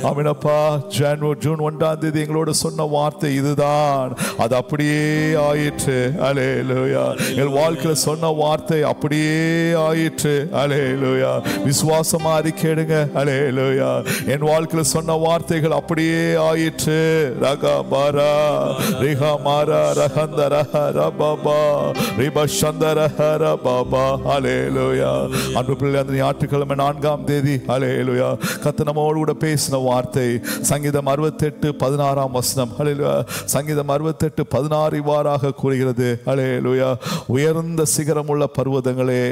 ஆமெனப்பா ஜனவரி ஜூன் ஒன்றாம் தேதி எங்களோடு சொன்ன வார்த்தை இதுதான். அது அப்படியே ஆயிற்று. ஹalleluya எங்கள் வாழ்க்கையில் சொன்ன வார்த்தை அப்படியே ஆயிற்று. ஹalleluya விசுவாசமா அறிக்கையிடுங்க ஹalleluya என் வாழ்க்கையில் சொன்ன வார்த்தைகள் அப்படியே ஆயிற்று. ரகா பாரா ரிஹா மாரா ரஹந்த ரஹ ரபாபா ரிப சந்தர ஹர பாபா அன்பு பிள்ளை அந்த ஞாயிற்றுக்கிழமை நான்காம் தேதி. அலேலுயா கத்த நம்மோடு கூட பேசின வார்த்தை சங்கீதம் அறுபத்தெட்டு பதினாறாம் வசனம். அலேலுயா சங்கீதம் அறுபத்தெட்டு பதினாறு இவ்வாறாக கூறுகிறது. அலேலுயா உயர்ந்த சிகரமுள்ள பர்வதங்களே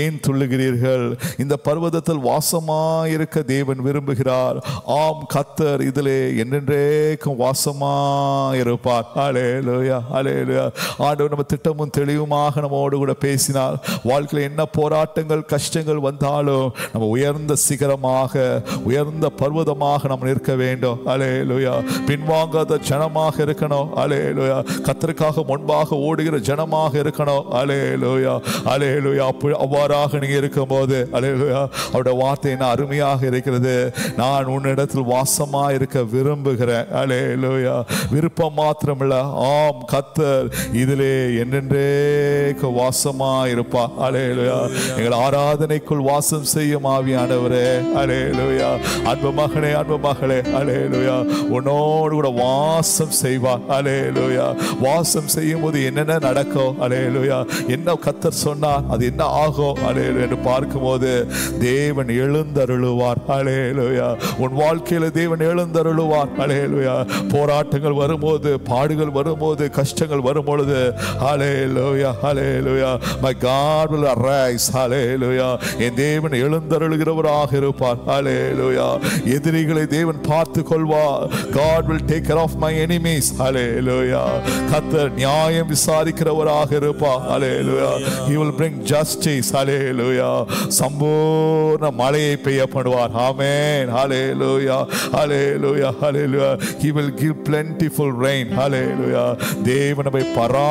ஏன் துள்ளுகிறீர்கள்? இந்த பர்வதத்தில் வாசமாயிருக்க தேவன் விரும்புகிறார். ஆம் கத்தர் இதிலே என்றென்றேக்கும் வாசமாயிருப்பார். அலேலுயா அலேலுயா ஆண்டவர் நம்ம திட்டமும் தெளிவுமாக நம்மோடு கூட பேசினால் வாழ்க்கையில் என்ன போராட்டங்கள் கஷ்டங்கள் வந்தாலும் நம்ம உயர்ந்த சிகரமாக உயர்ந்த பர்வதமாக நம்ம நிற்க வேண்டும். அலேலுயா பின்வாங்காத ஜனமாக இருக்கணும். அலேலுயா கத்தருக்காக முன்பாக ஓடுகிற ஜனமாக இருக்கணும். அலேலுயா அலே லுயா அவ்வாறாக நீங்க இருக்கும்போது அலேலுயா அவருடைய வார்த்தை என்ன அருமையாக இருக்கிறது. நான் உன்னிடத்தில் வாசமா இருக்க விரும்புகிறேன். அலே லுயா விருப்பம் மாத்திரமில்ல. ஆம் கத்தர் இது இதிலே என்றென்றேக்கு வாசமா இருப்பா. அலேலுயா எங்கள் ஆராதனைக்குள் வாசம் செய்யும் ஆவியானவரே. அலேலுயா அன்பு மகனே அன்பு மகளே. அலேலுயா உன்னோடு கூட வாசம் செய்வா. அலேலுயா வாசம் செய்யும் போது என்னென்ன நடக்கும் அலேலுயா என்ன கத்தர் சொன்னார் அது என்ன ஆகும் அலேலு என்று பார்க்கும்போது தேவன் எழுந்தருளுவார். அலேலுயா உன் வாழ்க்கையில தேவன் எழுந்தருளுவார். அலேலுயா போராட்டங்கள் வரும்போது பாடுகள் வரும்போது கஷ்டங்கள் வரும்பொழுது பொழுது ஹalleluya hallelujah my god will arise hallelujah என் தேவன் எழுந்தருளுகிறவராக இருப்பார் hallelujah எதிரிகளை தேவன் பார்த்து கொள்வார் god will take care of my enemies hallelujah கர்த்தர் நியாயம் விசாரிக்கிறவராக இருப்பார் hallelujah he will bring justice hallelujah சம்பூர்ண மழையை பெய்ய பண்ணுவார் ஆமென் hallelujah hallelujah hallelujah he will give plentiful rain hallelujah தேவன் நம்மை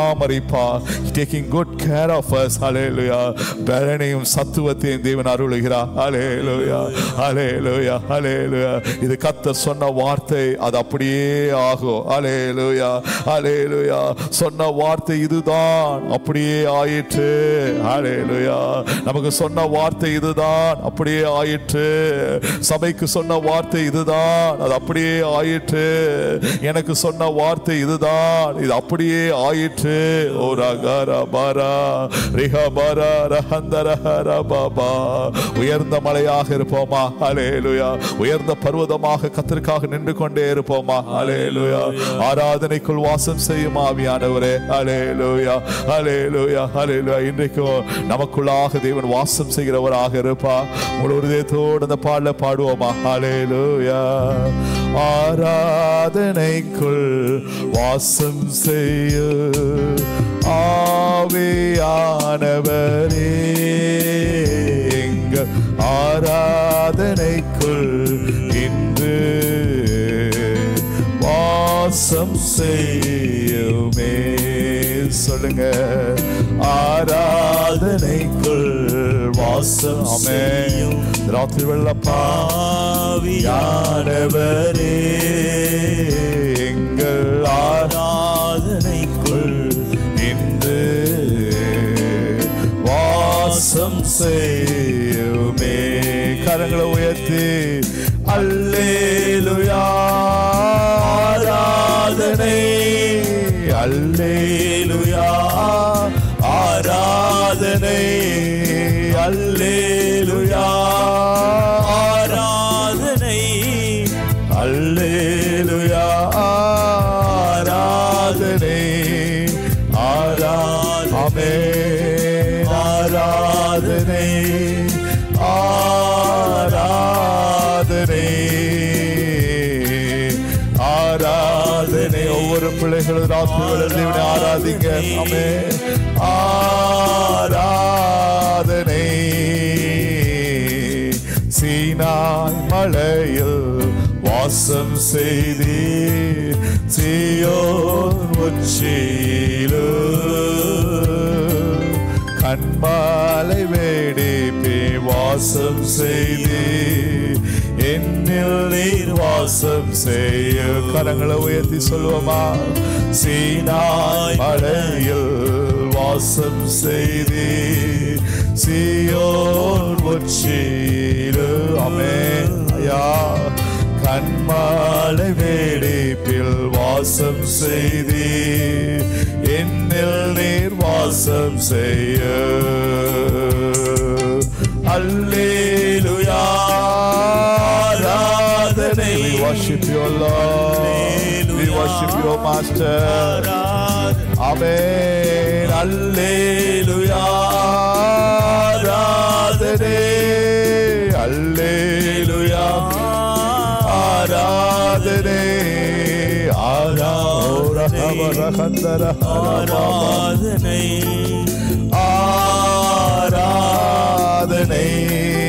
பராமரிப்பார். Taking good care of us hallelujah பலனையும் சத்துவத்தையும் தேவன் அருளுகிறார். ஹalleluya ஹalleluya ஹalleluya இது கத்தர் சொன்ன வார்த்தை. அது அப்படியே ஆகும். ஹalleluya ஹalleluya சொன்ன வார்த்தை இதுதான். அப்படியே ஆயிற்று. ஹalleluya நமக்கு சொன்ன வார்த்தை இதுதான். அப்படியே ஆயிற்று. சபைக்கு சொன்ன வார்த்தை இதுதான். அது அப்படியே ஆயிற்று. எனக்கு சொன்ன வார்த்தை இதுதான். இது அப்படியே ஆயிற்று. ஓ உயர்ந்த மலையாக இருப்போமா? அலேலுயா உயர்ந்த பர்வதமாக கத்திற்காக நின்று கொண்டே இருப்போமா? அலேலுயா ஆராதனைக்குள் வாசம் செய்யும் ஆவியானவரே அலேலுயா அலேலுயா அலேலுயா இன்றைக்கும் நமக்குள்ளாக தேவன் வாசம் செய்கிறவராக இருப்பா. முழு இதயத்தோடு அந்த பாடல பாடுவோமா? அலேலுயா ஆராதனைக்குள் வாசம் செய்யும் ஆவியானவரே எங்கள் ஆராதனைக்குள் இன்று வாசம் செய்யுமே. சொல்லுங்க ஆராதனைக்குள் வாசம் செய்யும். ராத்திரி வெள்ளப்பா யானவரே எங்கள் ஆரா வாசம் செய்யுமே கரங்களை உயர்த்தி. அல்லேலுயா. ஆராதனை. அல்லேலுயா தேவனை ஆராதிங்க அமே ஆராதனை. சீனாய் மலையில் வாசம் செய்தி சீயோன் உச்சியிலோ. கண்மாலை வேடிப்பே வாசம் செய்தே என்னில் நீர் வாசம் செய்ய கரங்களை உயர்த்தி சொல்லுவோமா? சீனாய் மலையில் வாசம் செய்து சீயோன் உச்சியிலு அமேன். ஐயா கண்மாலை வேடிப்பில் வாசம் செய்தி என்னில் நீர் வாசம் செய்ய worship your Lord. We worship your Master. Amen. Alleluia. Alleluia. Aradhane. Aradhane. Aradhane. Aradhane.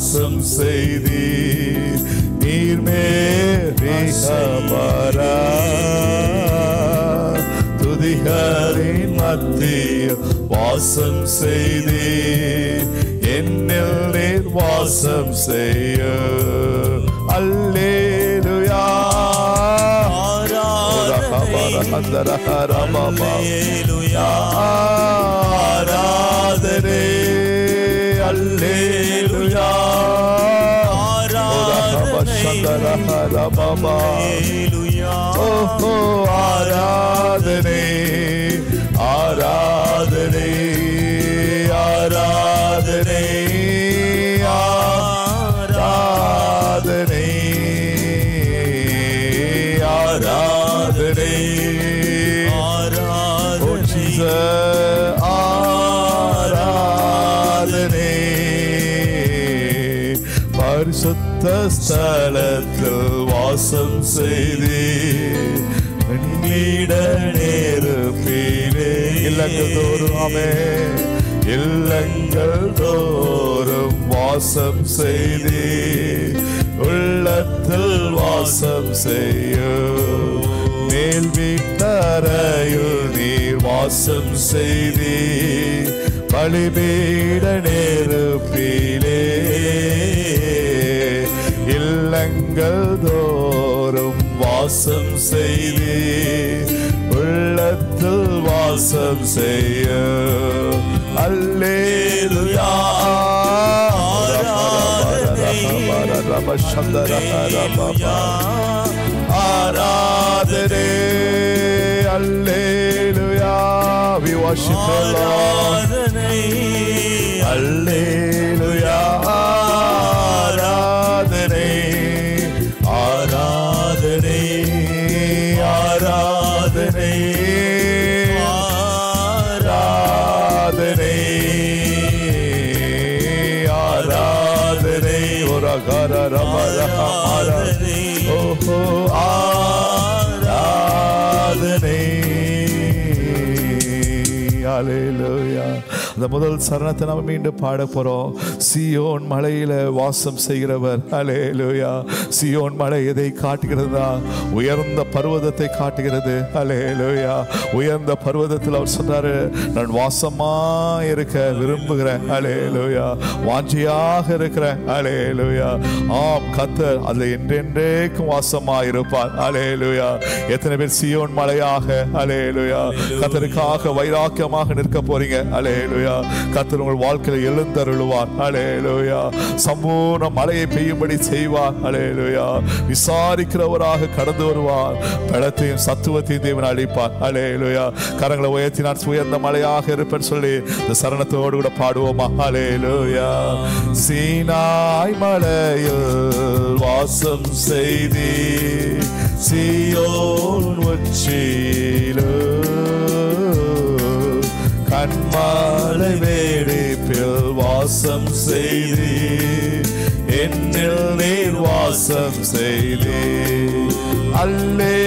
சபையில் வாசம் செய்தி நீர்மேரா துதிகளின் மத்தியில் வாசம் செய்தி என்னில் நீர் வாசம் செய்ய. அல்லேலுயா. ஆராதனே. அல்லே. ரமமா ஓஹோ ஆராதனை ஆராதனை ஆராதனை ஆராதனை ஆராதனை ஓ ஜீசஸ் ஆராதனை பரிசுத்த ஸ்தலத்தில் வாசம் செய்து. நீட நேருப்பீரே இல்லங்கள் தோறும் அமே இல்லங்கள் தோறும் வாசம் செய்து. உள்ளத்தில் வாசம் செய்ய. மேல் வீட்டறையில் நீர் வாசம் செய்தி. பலிபீட வாசம் செய்தி உள்ளத்தில் வாசம் செய்ய. அல்லேலுயா. ஆராதனே. அல்லேலுயா. We worship the Lord. அல்லேலுயா அந்த முதல் சரணத்தை நம்ம மீண்டும் பாட போறோம். சியோன் மலையில வாசம் செய்கிறவர். அலே லோயா சியோன் மலை எதை காட்டுகிறதா? உயர்ந்த பர்வதத்தை காட்டுகிறது. அலே லோயா உயர்ந்த பர்வதத்தில் அவர் சொன்னாரு நான் வாசமா இருக்க விரும்புகிறேன். அலே லோயா வாஞ்சியாக இருக்கிறேன். அலே லோயா ஆம் கத்தர் அதுல என்றென்றேக்கும் வாசமா இருப்பார். அலே லோயா எத்தனை பேர் சியோன் மலையாக? அலே லோயா கத்தருக்காக வைராக்கியமாக நிற்க போறீங்க. ஹalleluya கத்தர் உங்கள் வாழ்க்கையில் எழுந்தருளுவார். ஹalleluya சம்பூர்ண மழையை பெய்யும்படி செய்வார். ஹalleluya விசாரிக்கிறவராக கடந்து வருவார். பலத்தையும் சத்துவத்தையும் தேவன் அளிப்பார் ஹalleluya கரங்களை உயர்த்தி நான் உயர்ந்த மலையாக இருப்பேன் சொல்லி இந்த சரணத்தோடு கூட பாடுவோமா? ஹalleluya சீனாய் மலையில் வாசம் செய்தி சியோன் உச்சியிலோ கண்மாலை வேடிப்பில் வாசம் செய்தி. என்னில் நீர் வாசம் செய்தி. அல்லே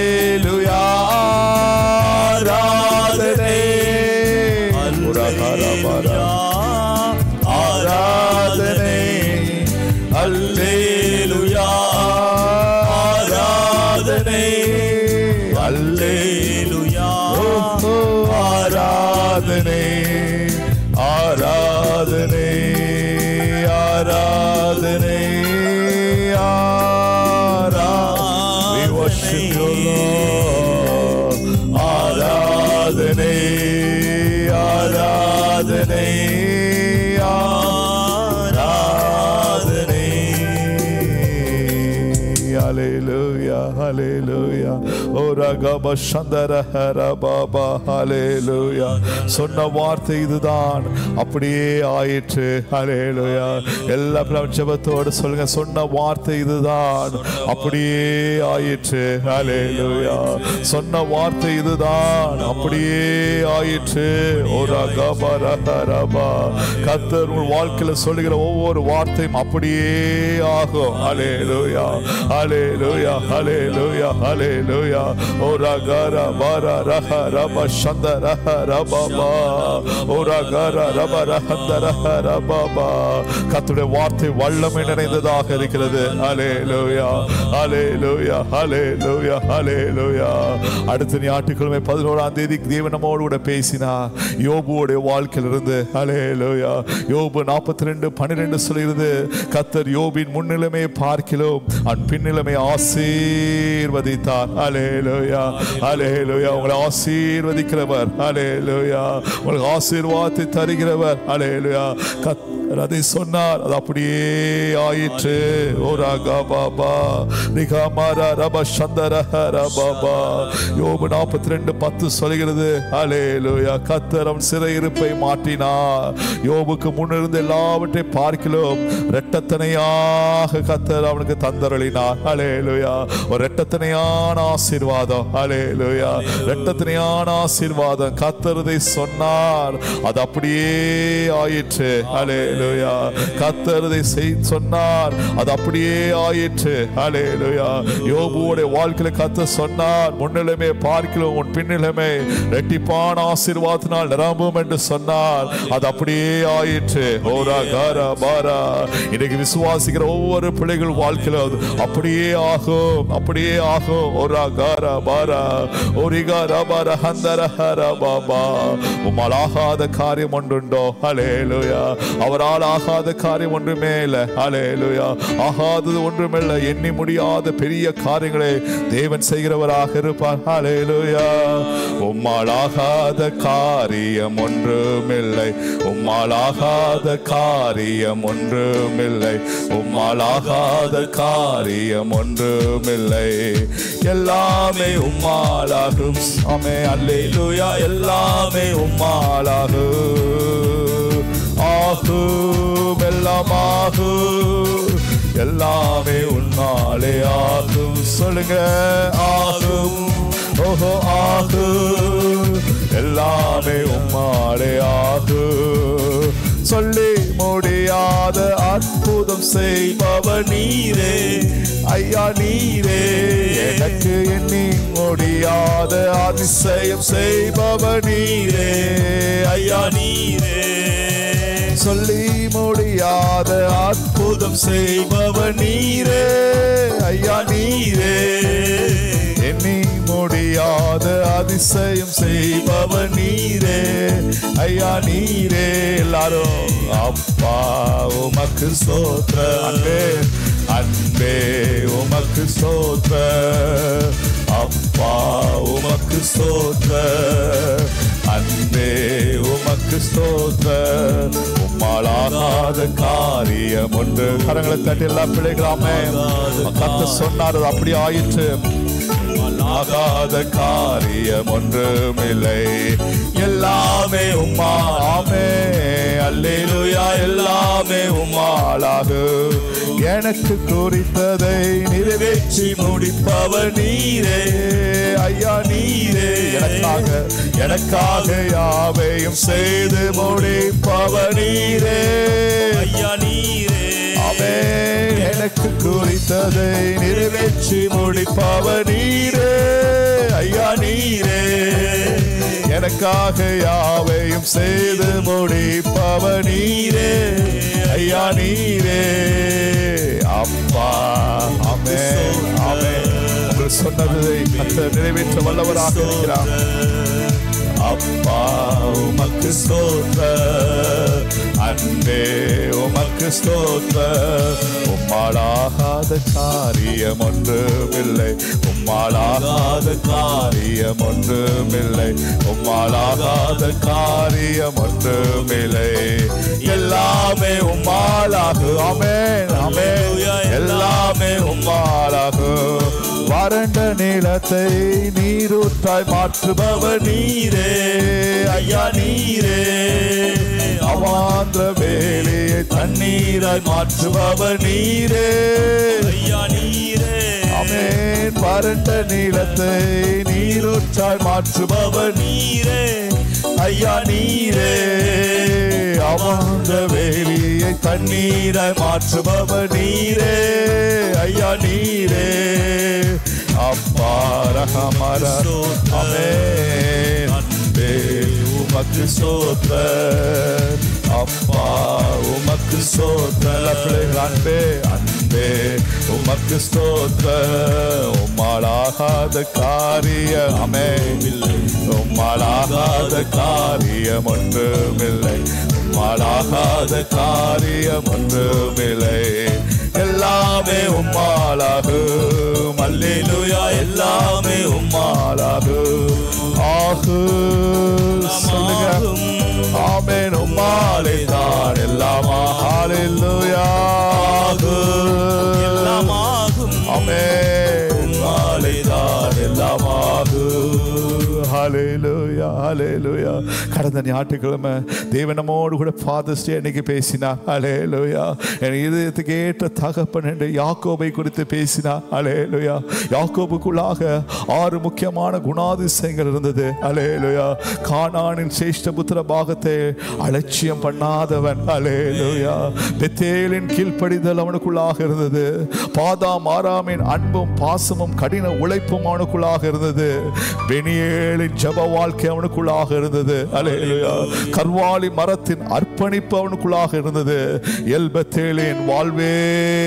சொன்ன வார்த்தை இதுதான். அப்படியே ஆயிற்று. ஹலேலுயா எல்லா பிரபஞ்சத்தோடு சொல்லுங்க சொன்ன வார்த்தை இதுதான். அப்படியே ஆயிற்று. ஹலேலுயா சொன்ன வார்த்தை இதுதான். அப்படியே ஆயிற்று. கத்தர் உன் வாழ்க்கையில சொல்லுகிற ஒவ்வொரு வார்த்தையும் அப்படியே ஆகும். அலே லோயா அலே லோயா அலே ஹalleluya அலே ஹalleluya. ஓ ரகர பர ரஹ ரப சந்த ரஹ ரபபா ஓ ரகர ரப ரஹந்த ரஹ ரபபா கத்துடைய வார்த்தை வல்லமை நிறைந்ததாக இருக்கிறது. அலே லோயா அலே லோயா அலே ஹalleluya அலே ஹalleluya. அடுத்த ஞாயிற்றுக்கிழமை பதினோராம் தேதி தேவனமோடு கூட பேசின யோபுவோடைய வாழ்க்கையிலிருந்து ஹalleluya. யோபு நாற்பத்தி ரெண்டு பன்னிரெண்டு சொல்கிறது கத்தர் யோபின் முன்னிலைமையை பார்க்கிலும் அன் பின்னிலைமை ஆசீர்வதித்தார். அலே லோயா அலே லோயா உங்களை ஆசீர்வதிக்கிறவர். ஹalleluya. உங்களுக்கு ஆசீர்வாதத்தை தருகிறவர். ஹalleluya. கத் அதை சொன்னார். அது அப்படியே ஆயிற்று. ஓ ராகா பாபா. ரிகாமாரா ரப சந்தரஹ ரபாபா யோபு நாற்பத்தி ரெண்டு பத்து சொல்கிறது அலேலுயா கத்தர் சிறை சிறையிருப்பை மாற்றினார். யோபுக்கு முன்னிருந்து எல்லாவற்றை பார்க்கலாம் ரெட்டத்தனையாக கத்தர் அவனுக்கு தந்தருளினார். அலேலுயா ஒரு ரெட்டத்தனையான ஆசீர்வாதம். அலே லோயா ரெட்டத்தனையான ஆசீர்வாதம் கத்தரதை சொன்னார். அது அப்படியே ஆயிற்று. அலே அலேலுயா கத்தரதை செய் சொன்னார். அது அப்படியே ஆயிற்று. அலேலுயா யோபுவோட வாழ்க்கையில கத்த சொன்னார். முன்னிலைமை பார்க்கிறோம் உன் பின்னிலைமை. ரெட்டிப்பான ஆசீர்வாதத்தினால் நிரம்பும் என்று சொன்னார். அது அப்படியே ஆயிற்று. ஓரா காரா பாரா. இன்னைக்கு விசுவாசிக்கிற ஒவ்வொரு பிள்ளைகள் வாழ்க்கையில அது அப்படியே ஆகும். அப்படியே ஆகும். ஓரா காரா பாரா. ஓரிகா ரபார ஹந்தர ஹரா பாபா. உம்மால் ஆகாத காரியம் ஒன்றுண்டோ? அலேலுயா அவரால் ஆகாத காரியம் ஒன்றுமே இல்லை. அலேலுயா ஆகாதது ஒன்றுமில்லை. எண்ணி முடியாத பெரிய காரியங்களை தேவன் செய்கிறவராக இருப்பார். அலேலுயா உம்மால் ஆகாத காரியம் ஒன்றுமில்லை. உம்மால் ஆகாத காரியம் ஒன்றுமில்லை. உம்மால் ஆகாத காரியம் ஒன்றுமில்லை. எல்லாமே உம்மாலாகும். ஆமே அல்லேலூயா எல்லாமே உம்மாலாகும். ஆகும் வெள்ளமாகு எல்லாமே உன்னாலே ஆகும் சொல்லுங்க ஆகும் ஓஹோ ஆகு எல்லாமே உம்மாலே ஆகு சொல்லி முடியாத அற்புதம் செய்பவ நீரே. ஐயா நீரே. எனக்கு எண்ணி முடியாத அதிசயம் செய்பவ நீரே. ஐயா நீரே. சொல்லி முடியாத அற்புதம் செய்பவர் நீரே. ஐயா நீரே. எண்ணி முடியாத அதிசயம் செய்பவர் நீரே. ஐயா நீரே. எல்லாரும் அப்பா உமக்கு சோத்ர. அன்பே அன்பே உமக்கு சோத்ர. அப்பா உமக்கு சோத்ர. அன்பே உமக்கு சோத்ர. உம்மாலாகாத காரியம் ஒன்று கரங்களை தட்டி எல்லா பிள்ளைகளாமே கத்த சொன்னார் அது அப்படி ஆயிற்று. ஆகாத காரியம் ஒன்றுமில்லை எல்லாமே உம்மாமே அல்லேலுயா எல்லாமே உம்மாளாகு எனக்கு குறித்ததை நிறைவேற்றி முடிப்பவர் நீரே. ஐயா நீரே. எனக்காக எனக்காக யாவையும் செய்து முடிப்பவர் நீரே. ஐயா நீரே. அவே எனக்கு குறித்ததை நிறைவேற்றி முடிப்பாவ நீரே. ஐயா நீரே. எனக்காக யாவையும் செய்து முடிப்பாவ நீரே. ஐயா நீரே. அப்பா அமே அமே உங்கள் சொன்னதை நிறைவேற்ற வல்லவராக இருக்கிறார். அப்பா உமக்கு ஸ்தோத்திர அன்பே உமக்கு ஸ்தோத்திர உம்மாளாகாத காரியம் ஒன்றுமில்லை உம்மாளாகாத காரியம் ஒன்றுமில்லை உம்மாளாகாத காரியம் ஒன்றுமில்லை எல்லாமே உம்மாளாகு அமேன் அமேன் எல்லாமே உம்மாளாகும் வறண்ட நிலத்தை நீரூற்றாய் மாற்றுபவர் நீரே. ஐயா நீரே. அவாந்திர வேலையை தண்ணீராய் மாற்றுபவர் நீரே. ஐயா நீரே. அமேன். வறண்ட நிலத்தை நீரூற்றாய் மாற்றுபவர் நீரே. ஐயா நீரே. அவாந்திர வேலியை தண்ணீராய் மாற்றுபவர் நீரே. ஐயா நீரே. அப்பா ரகமர அமேன் அன்பே உமக்கு சோத்த அப்பா உமக்கு சோத்த அன்பே அன்பே உமக்கு ஸ்தோத்திர உம்மாளாகாத காரியம் அமைவில்லை உம்மாளாகாத காரியம் ஒன்றுமில்லை. உம்மாளாகாத காரியம் ஒன்றுமில்லை. எல்லாமே உம்மாளாகும் மல்லிலுயா எல்லாமே உம்மாளாகும் ஆகு சொல்லுங்க ஆமென். உம்மாலே தான் எல்லாமா ஹalleluya எல்லாமாகும். ஆமென். உம்மாலே தான் எல்லாமாகும் ஹalleluya ஹalleluya கடந்த ஞாயிற்றுக்கிழமை தேவன் நம்மோடு கூட ஃபாதர்ஸ் டே அன்னைக்கு பேசினார். ஹalleluya என் இதயத்துக்கு ஏற்ற தகப்பன் என்று யாக்கோபை குறித்து பேசினார். ஹalleluya யாக்கோபுக்குள்ளாக ஆறு முக்கியமான குணாதிசயங்கள் இருந்தது. ஹalleluya கானானின் சேஷ்ட புத்திர பாகத்தை அலட்சியம் பண்ணாதவன். ஹalleluya பெத்தேலின் கீழ்ப்படிதல் அவனுக்குள்ளாக இருந்தது. பாதா மாறாமின் அன்பும் பாசமும் கடின உழைப்பும் அவனுக்குள்ளாக இருந்தது. பெனியேலின் ஜப வாழ்க்கை அவனுக்குள்ளாக இருந்தது. அலேலுயா கர்வாலி மரத்தின் அர்ப்பணிப்பு அவனுக்குள்ளாக இருந்தது. எல்பத்தேலின் வாழ்வே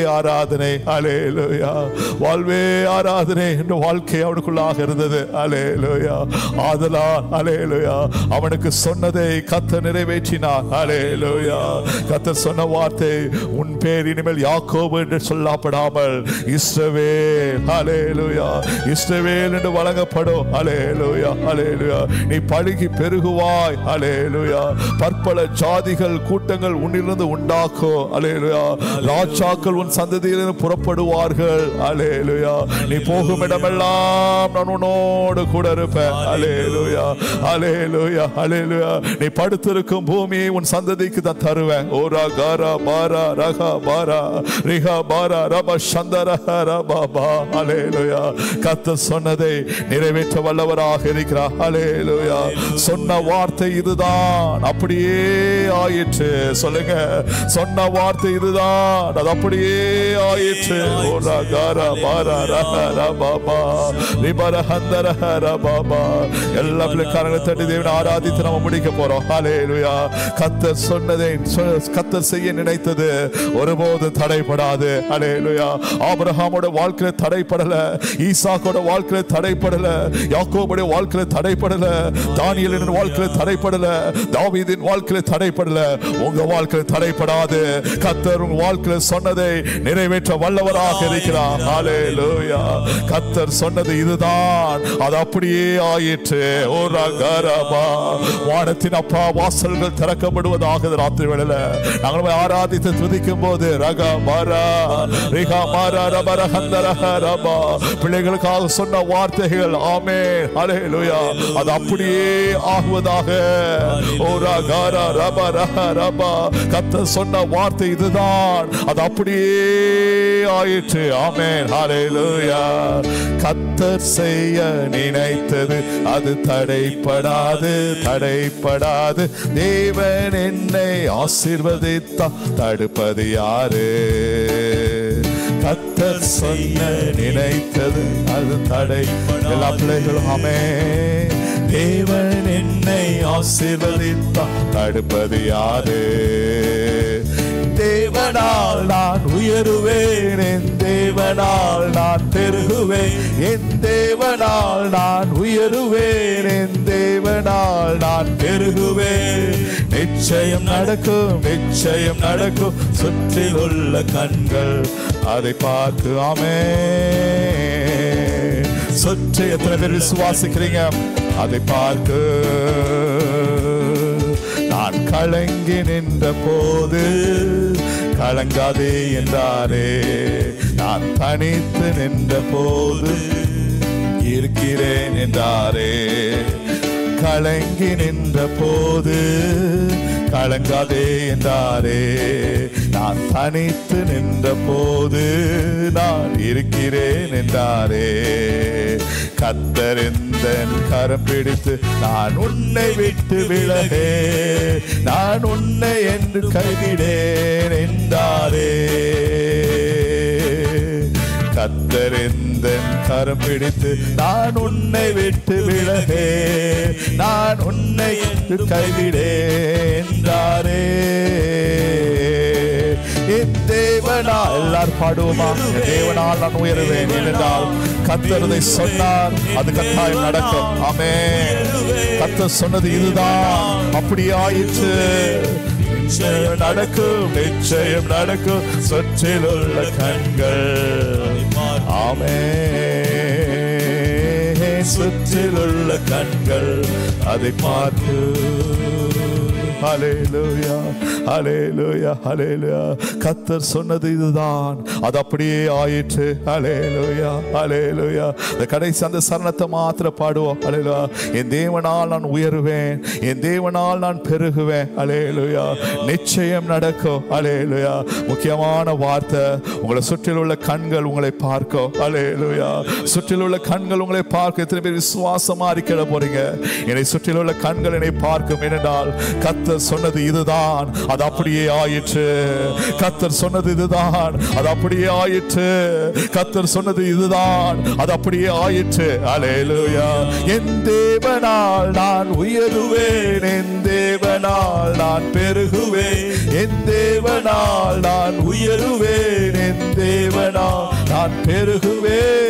ஆராதனை. அலேலுயா வாழ்வே ஆராதனை என்ற வாழ்க்கை அவனுக்குள்ளாக இருந்தது. அலேலுயா ஆதலா அலேலுயா அவனுக்கு சொன்னதை கத்த நிறைவேற்றினார். அலேலுயா கத்த சொன்ன வார்த்தை உன் பேர் இனிமேல் யாக்கோபு என்று சொல்லப்படாமல் இஸ்ரவேல். ஹalleluya இஸ்ரவேல் என்று வழங்கப்படும். ஹalleluya ஹalleluya நீ நீ பழுகி பெருகுவாய். அலேலுயா பற்பல ஜாதிகள் கூட்டங்கள் உன்னிலிருந்து உண்டாக்கும் அலேலுயா ராஜாக்கள் உன் சந்ததியிலிருந்து புறப்படுவார்கள். அலேலுயா நீ போகும் இடமெல்லாம் நான் உன்னோடு கூட இருப்பேன். அலேலுயா அலேலுயா அலேலுயா நீ படுத்திருக்கும் பூமி உன் சந்ததிக்கு தான் தருவேன். ஓரா காரா பாரா ரகா பாரா ரிகா பாரா ரப சந்தர ரபா அலேலுயா கத்த சொன்னதை நிறைவேற்ற வல்லவராக இருக்கிறார். ஹalleluya சொன்ன வார்த்தை இதுதான். அப்படியே ஆயிற்று. சொல்லுங்க. சொன்ன வார்த்தை இதுதான். அது அப்படியே ஆயிற்று. ஓரா காரா பாரா ரஹ ரபாபா ரிபர ஹந்தர ரபாபா எல்லா பிள்ளைக்காரங்களை தட்டி தேவனை ஆராதித்து நம்ம முடிக்க போறோம். ஹalleluya கத்தர் சொன்னதை கத்தர் செய்ய நினைத்தது ஒருபோது தடைபடாது. ஹalleluya ஆபிரகாமோட வாழ்க்கையில தடைப்படல ஈசாக்கோட வாழ்க்கையில தடைப்படல யாக்கோபுடைய வாழ்க்கையில தடைப்படல தானியலின் வாழ்க்கையில தடைப்படல தாவீதின் வாழ்க்கையில தடைப்படல. உங்க வாழ்க்கையில தடைப்படாது. கத்தர் உங்க வாழ்க்கையில சொன்னதை நிறைவேற்ற வல்லவராக இருக்கிறார். ஹalleluya கத்தர் சொன்னது இதுதான். அது அப்படியே ஆயிற்று. ஒரு அகரமா வானத்தின் அப்பா வாசல்கள் திறக்கப்படுவதாக ராத்திரி வேளையில நாங்கள் உம்மை ஆராதித்து துதிக்கும் போது ரக மரா ரிகா மரா ரபர ஹந்தரஹ ரபா பிள்ளைகளுக்காக சொன்ன வார்த்தைகள் ஆமே ஹalleluya அது அப்படியே ஆகுவதாக. ரஹ ரபா கத்த சொன்ன வார்த்தை இதுதான். அது அப்படியே ஆயிற்று. ஆமென். ஹalleluya. கத்தர் செய்ய நினைத்தது அது தடைப்படாது தடைப்படாது. தேவன் என்னை ஆசீர்வதித்தா தடுப்பது யாரு? கத்தர் செய்ய நினைத்தது அது தடை. எல்லா பிள்ளைகளும் ஆமே தேவன் என்னை ஆசீர்வதித்தா தடுப்பது யாரு? தேவனால் நான் உயருவேன் என் தேவனால் நான் பெருகுவேன். என் தேவனால் நான் உயருவேன் என் தேவனால் நான் பெருகுவேன். நிச்சயம் நடக்கும் நிச்சயம் நடக்கும். சுற்றில் உள்ள கண்கள் அதை பார்த்து ஆமே சொற்றை எத்தனை பேர் விசுவாசிக்கிறீங்க? அதை பார்த்து. நான் கலங்கி நின்ற போது கலங்காதே என்றாரே. நான் தனித்து நின்ற போது இருக்கிறேன் என்றாரே. கலங்கி நின்ற போது கலங்காதே என்றாரே. நான் தனித்து நின்ற போது நான் இருக்கிறேன் என்றாரே. கத்தறிந்த கரம் பிடித்து நான் உன்னை விட்டு விலகே. நான் உன்னை என்று கைவிடேன் என்றாரே. கத்தறிந்த கரம் பிடித்து நான் உன்னை விட்டு விலகே நான் உன்னை என்று கைவிடேன் என்றாரே தேவனா பாடுவோமா? தேவனால் நான் உயருவேன் ஏனென்றால் கத்தரதை சொன்னார் அது கட்டாயம் நடக்கும். ஆமே கத்த சொன்னது இதுதான். அப்படி ஆயிற்று நிச்சயம் நடக்கும் நிச்சயம் நடக்கும். சொற்றில் உள்ள கண்கள் நாமே சுற்றிலுள்ள கண்கள் அதை பார்த்து கத்தர் சொன்னது இதுதான். அது அப்படியே ஆயிற்று. அலேலுயா அலேலுயா இந்த கடைசி அந்த சரணத்தை மாத்திர பாடுவோம். ஹalleluya என் தேவனால் நான் உயருவேன். என் தேவனால் நான் பெருகுவேன். அலேலுயா நிச்சயம் நடக்கும். அலேலுயா முக்கியமான வார்த்தை. உங்களை சுற்றில் உள்ள கண்கள் உங்களை பார்க்கும். அலேலுயா சுற்றில் உள்ள கண்கள் உங்களை பார்க்க எத்தனை பேர் விசுவாசமா இருக்கிற போறீங்க. என்னை சுற்றில் உள்ள கண்கள் என்னை பார்க்கும். ஏனென்றால் கத்தர் சொன்னது இதுதான். அது அப்படியே ஆயிற்று. கத்தர் சொன்னது இதுதான். அது அப்படியே ஆயிற்று. கத்தர் சொன்னது இதுதான். அது அப்படியே ஆயிற்று. அலேலுயா என் தேவனால் நான் உயருவேன். என் தேவனால் நான் பெருகுவேன். என் தேவனால் நான் உயருவேன். என் தேவனால் நான் பெருகுவேன்.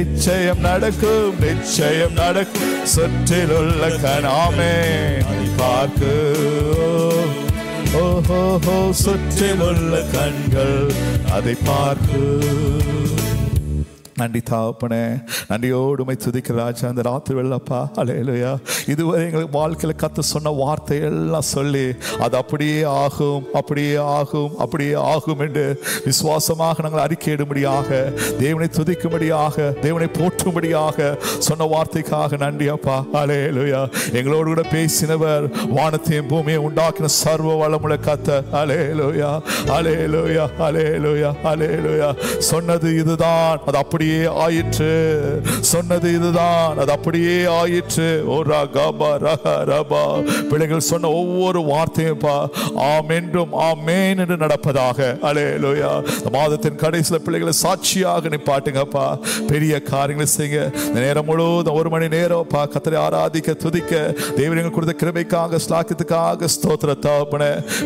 நிச்சயம் நடக்கும் நிச்சயம் நடக்கும். சுற்றிலுள்ள கணாமே பார்க்கு. ஓஹோ சுற்றிலுள்ள கண்கள் அதை பார்க்கு. நன்றி தாப்பனே. நன்றியோடு உமை துதிக்கிற ராஜா அந்த ராத்திரி வெள்ளப்பா அலையலையா இதுவரை எங்களுக்கு வாழ்க்கையில் கற்று சொன்ன வார்த்தை எல்லாம் சொல்லி அது அப்படியே ஆகும் அப்படியே ஆகும் அப்படியே ஆகும் என்று விசுவாசமாக நாங்கள் அறிக்கையிடும்படியாக தேவனை துதிக்கும்படியாக தேவனை போற்றும்படியாக சொன்ன வார்த்தைக்காக நன்றி அப்பா அலையலுயா எங்களோடு கூட பேசினவர் வானத்தையும் பூமியை உண்டாக்கின சர்வ வளமுள்ள கத்த அலேலுயா அலேலுயா அலேலுயா அலேலுயா சொன்னது இதுதான் அது அப்படியே அப்படியே ஆயிற்று. சொன்னது இதுதான். அது அப்படியே ஆயிற்று. ஓ ரகபா ரக ரபா பிள்ளைகள் சொன்ன ஒவ்வொரு வார்த்தையும் பா ஆம் என்றும் ஆமேன் என்று நடப்பதாக. அலேலுயா இந்த மாதத்தின் கடைசியில் பிள்ளைகளை சாட்சியாக நீ பாட்டுங்கப்பா பெரிய காரியங்களை செய்யுங்க. இந்த நேரம் முழுவதும் ஒரு மணி நேரம் பா கத்தரை ஆராதிக்க துதிக்க தேவனிங்க கொடுத்த கிருமைக்காக ஸ்லாக்கியத்துக்காக ஸ்தோத்திர தாப்பன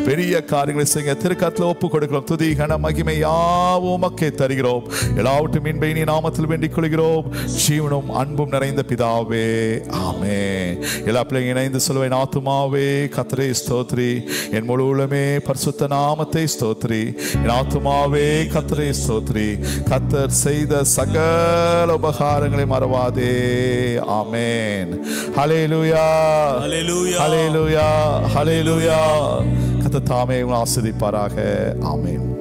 பெரிய காரியங்களை செய்யுங்க. திருக்கத்தில் ஒப்பு கொடுக்கிறோம். துதி கன மகிமை யாவும் மக்கே தருகிறோம். எல்லாவற்றும் இன்பை நீ நாமத்தில் வேண்டிக் கொள்கிறோம் ஜீவனும் அன்பும் நிறைந்த பிதாவே ஆமே எல்லா பிள்ளைங்க இணைந்து சொல்வேன் ஆத்துமாவே கத்தரை ஸ்தோத்ரி. என் முழு உள்ளமே பரிசுத்த நாமத்தை ஸ்தோத்ரி. என் ஆத்துமாவே கத்தரை ஸ்தோத்ரி. கத்தர் செய்த சகல உபகாரங்களை மறவாதே. ஆமேன். ஹalleluya. Hallelujah. ஹalleluya. ஹalleluya. கத்த தாமே ஆஸ்வதிப்பாராக ஆமேன்.